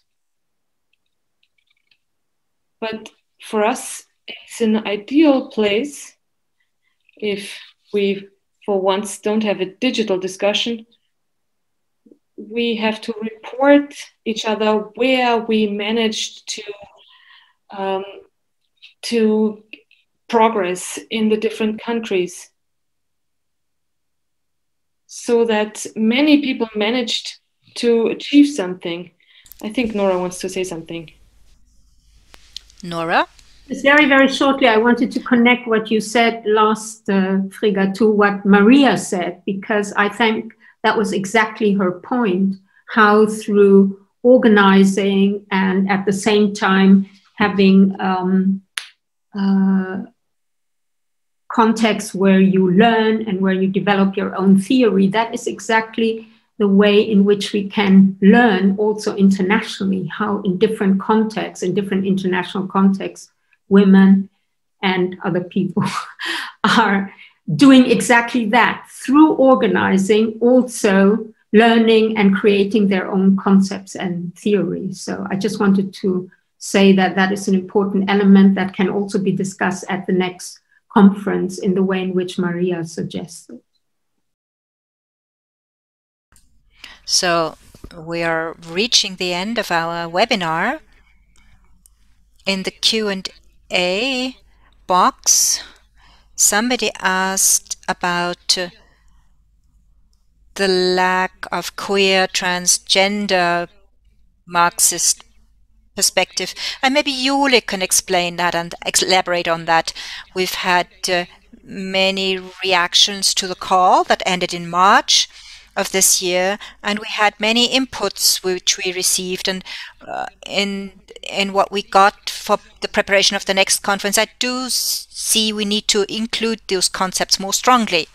But for us, it's an ideal place if we, for once, don't have a digital discussion we have to report each other where we managed to um, to progress in the different countries. So that many people managed to achieve something. I think nora wants to say something. Nora? Just very, very shortly, I wanted to connect what you said last, uh, Frigga, to what Maria said, because I think that was exactly her point how through organizing and at the same time having um, uh, context where you learn and where you develop your own theory that is exactly the way in which we can learn also internationally how in different contexts in different international contexts women and other people are doing exactly that through organizing, also learning and creating their own concepts and theories. So I just wanted to say that that is an important element that can also be discussed at the next conference in the way in which Maria suggested. So we are reaching the end of our webinar. In the Q&A box, Somebody asked about uh, the lack of queer transgender Marxist perspective. And maybe Jule can explain that and elaborate on that. We've had uh, many reactions to the call that ended in March of this year, and we had many inputs which we received. And uh, in in what we got for the preparation of the next conference, I do see we need to include those concepts more strongly.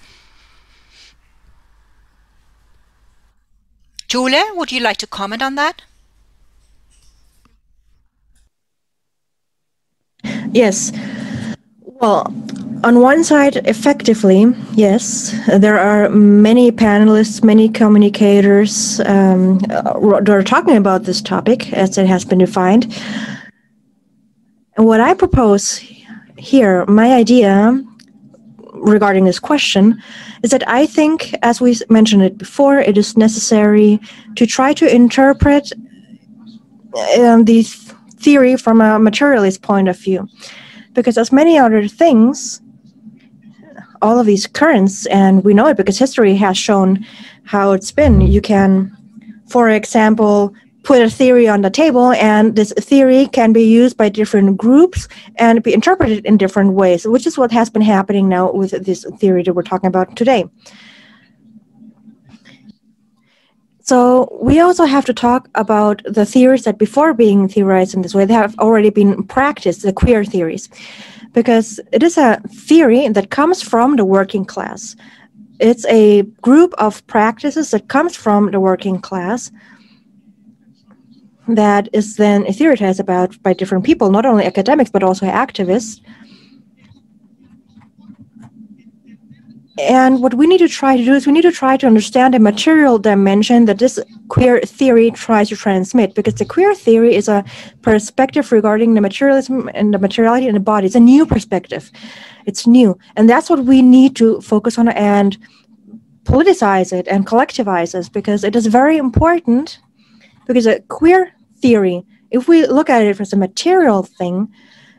Julia, would you like to comment on that? Yes. Well, on one side, effectively, yes, there are many panelists, many communicators um, that are talking about this topic as it has been defined. What I propose here, my idea regarding this question, is that I think, as we mentioned it before, it is necessary to try to interpret um, the theory from a materialist point of view. Because as many other things, all of these currents, and we know it because history has shown how it's been. You can, for example, put a theory on the table, and this theory can be used by different groups and be interpreted in different ways, which is what has been happening now with this theory that we're talking about today. So we also have to talk about the theories that before being theorized in this way, they have already been practiced, the queer theories, because it is a theory that comes from the working class. It's a group of practices that comes from the working class that is then theorized about by different people, not only academics, but also activists. And what we need to try to do is we need to try to understand the material dimension that this queer theory tries to transmit, because the queer theory is a perspective regarding the materialism and the materiality in the body. It's a new perspective. It's new. And that's what we need to focus on and politicize it and collectivize it, because it is very important, because a queer theory, if we look at it as a material thing,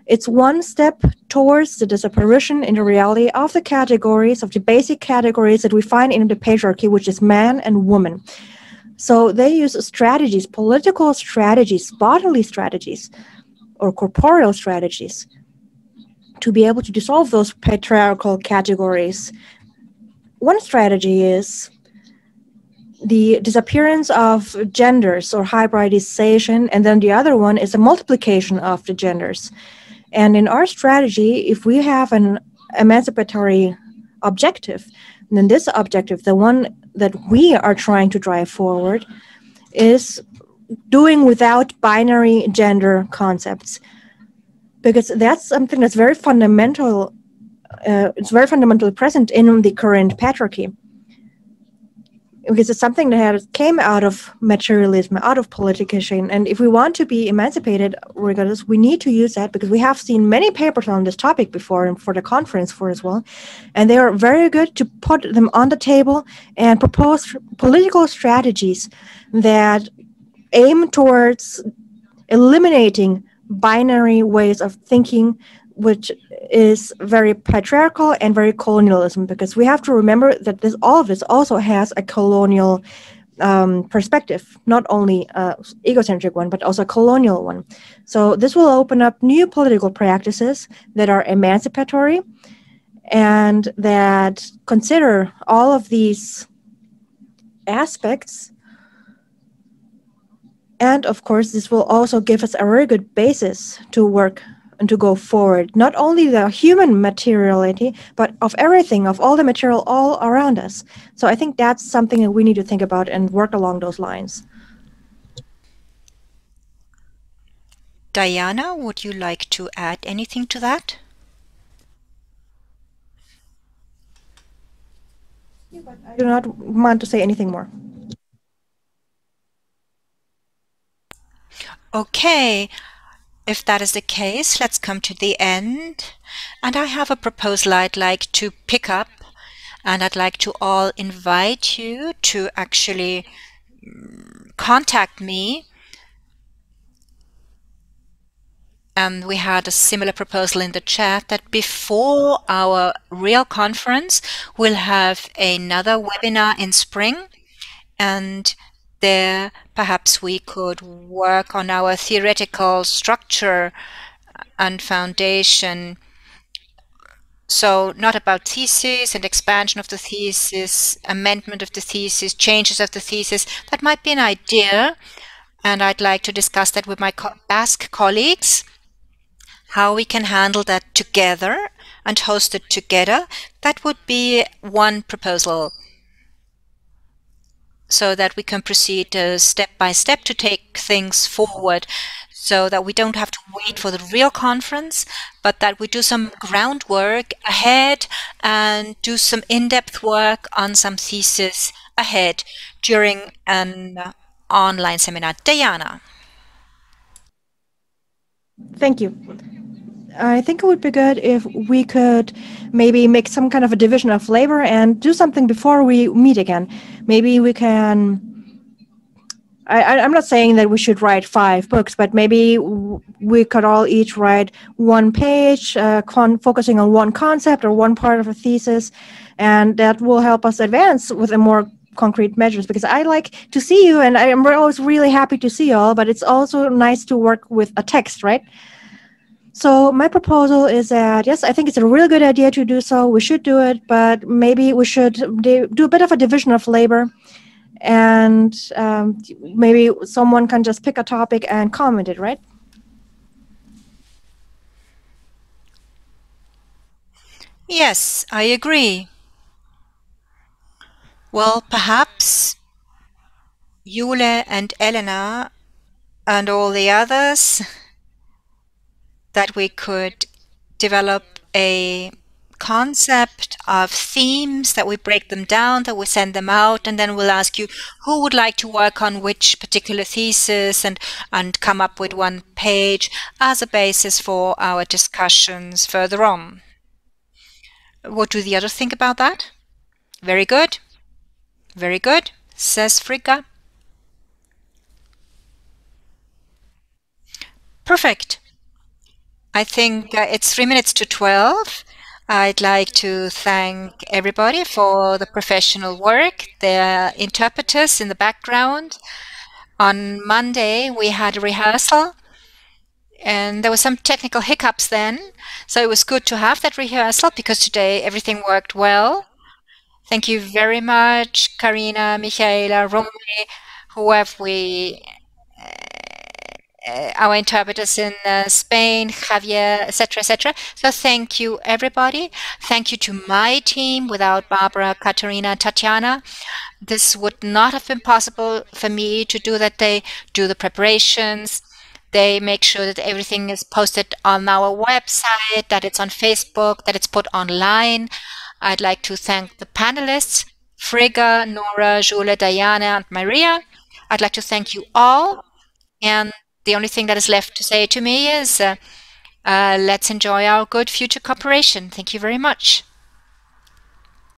it's one step towards the disapparition in the reality of the categories, of the basic categories that we find in the patriarchy, which is man and woman. So they use strategies, political strategies, bodily strategies, or corporeal strategies to be able to dissolve those patriarchal categories. One strategy is the disappearance of genders or hybridization, and then the other one is the multiplication of the genders. And in our strategy, if we have an emancipatory objective, then this objective, the one that we are trying to drive forward, is doing without binary gender concepts. Because that's something that's very fundamental, uh, it's very fundamentally present in the current patriarchy because it's something that came out of materialism, out of politicization. And if we want to be emancipated, regardless, we need to use that because we have seen many papers on this topic before and for the conference for as well. And they are very good to put them on the table and propose political strategies that aim towards eliminating binary ways of thinking which is very patriarchal and very colonialism because we have to remember that this all of this also has a colonial um, perspective, not only a egocentric one, but also a colonial one. So this will open up new political practices that are emancipatory and that consider all of these aspects. And of course, this will also give us a very good basis to work to go forward, not only the human materiality, but of everything, of all the material all around us. So I think that's something that we need to think about and work along those lines. Diana, would you like to add anything to that? I do not want to say anything more. Okay. If that is the case, let's come to the end. And I have a proposal I'd like to pick up and I'd like to all invite you to actually mm, contact me. And we had a similar proposal in the chat that before our real conference, we'll have another webinar in spring. And there perhaps we could work on our theoretical structure and foundation. So not about thesis and expansion of the thesis, amendment of the thesis, changes of the thesis. That might be an idea. And I'd like to discuss that with my Basque colleagues, how we can handle that together and host it together. That would be one proposal so that we can proceed uh, step by step to take things forward so that we don't have to wait for the real conference, but that we do some groundwork ahead and do some in-depth work on some thesis ahead during an online seminar. Diana. Thank you. I think it would be good if we could maybe make some kind of a division of labor and do something before we meet again. Maybe we can. I, am not saying that we should write five books, but maybe we could all each write one page, uh, con- focusing on one concept or one part of a thesis, and that will help us advance with a more concrete measures because I like to see you and I'm always really happy to see you all, but it's also nice to work with a text, right? So my proposal is that yes, I think it's a really good idea to do so. We should do it, but maybe we should do a bit of a division of labor, and um, maybe someone can just pick a topic and comment it, right? Yes, I agree. Well, perhaps Jule and Elena and all the others that we could develop a concept of themes that we break them down that we send them out and then we'll ask you who would like to work on which particular thesis and and come up with one page as a basis for our discussions further on. What do the others think about that? Very good. Very good. Says Frigga. Perfect I think uh, it's three minutes to 12. I'd like to thank everybody for the professional work, the interpreters in the background. On Monday, we had a rehearsal and there were some technical hiccups then. So it was good to have that rehearsal because today everything worked well. Thank you very much, Karina, Michaela, Romy, who have we our interpreters in uh, Spain, Javier, etc., etc. So thank you, everybody. Thank you to my team. Without Barbara, Katerina, Tatiana, this would not have been possible for me to do that. They do the preparations. They make sure that everything is posted on our website, that it's on Facebook, that it's put online. I'd like to thank the panelists, Frigga, Nora, Jule, Diana, and Maria. I'd like to thank you all. And the only thing that is left to say to me is uh, uh, let's enjoy our good future cooperation. Thank you very much.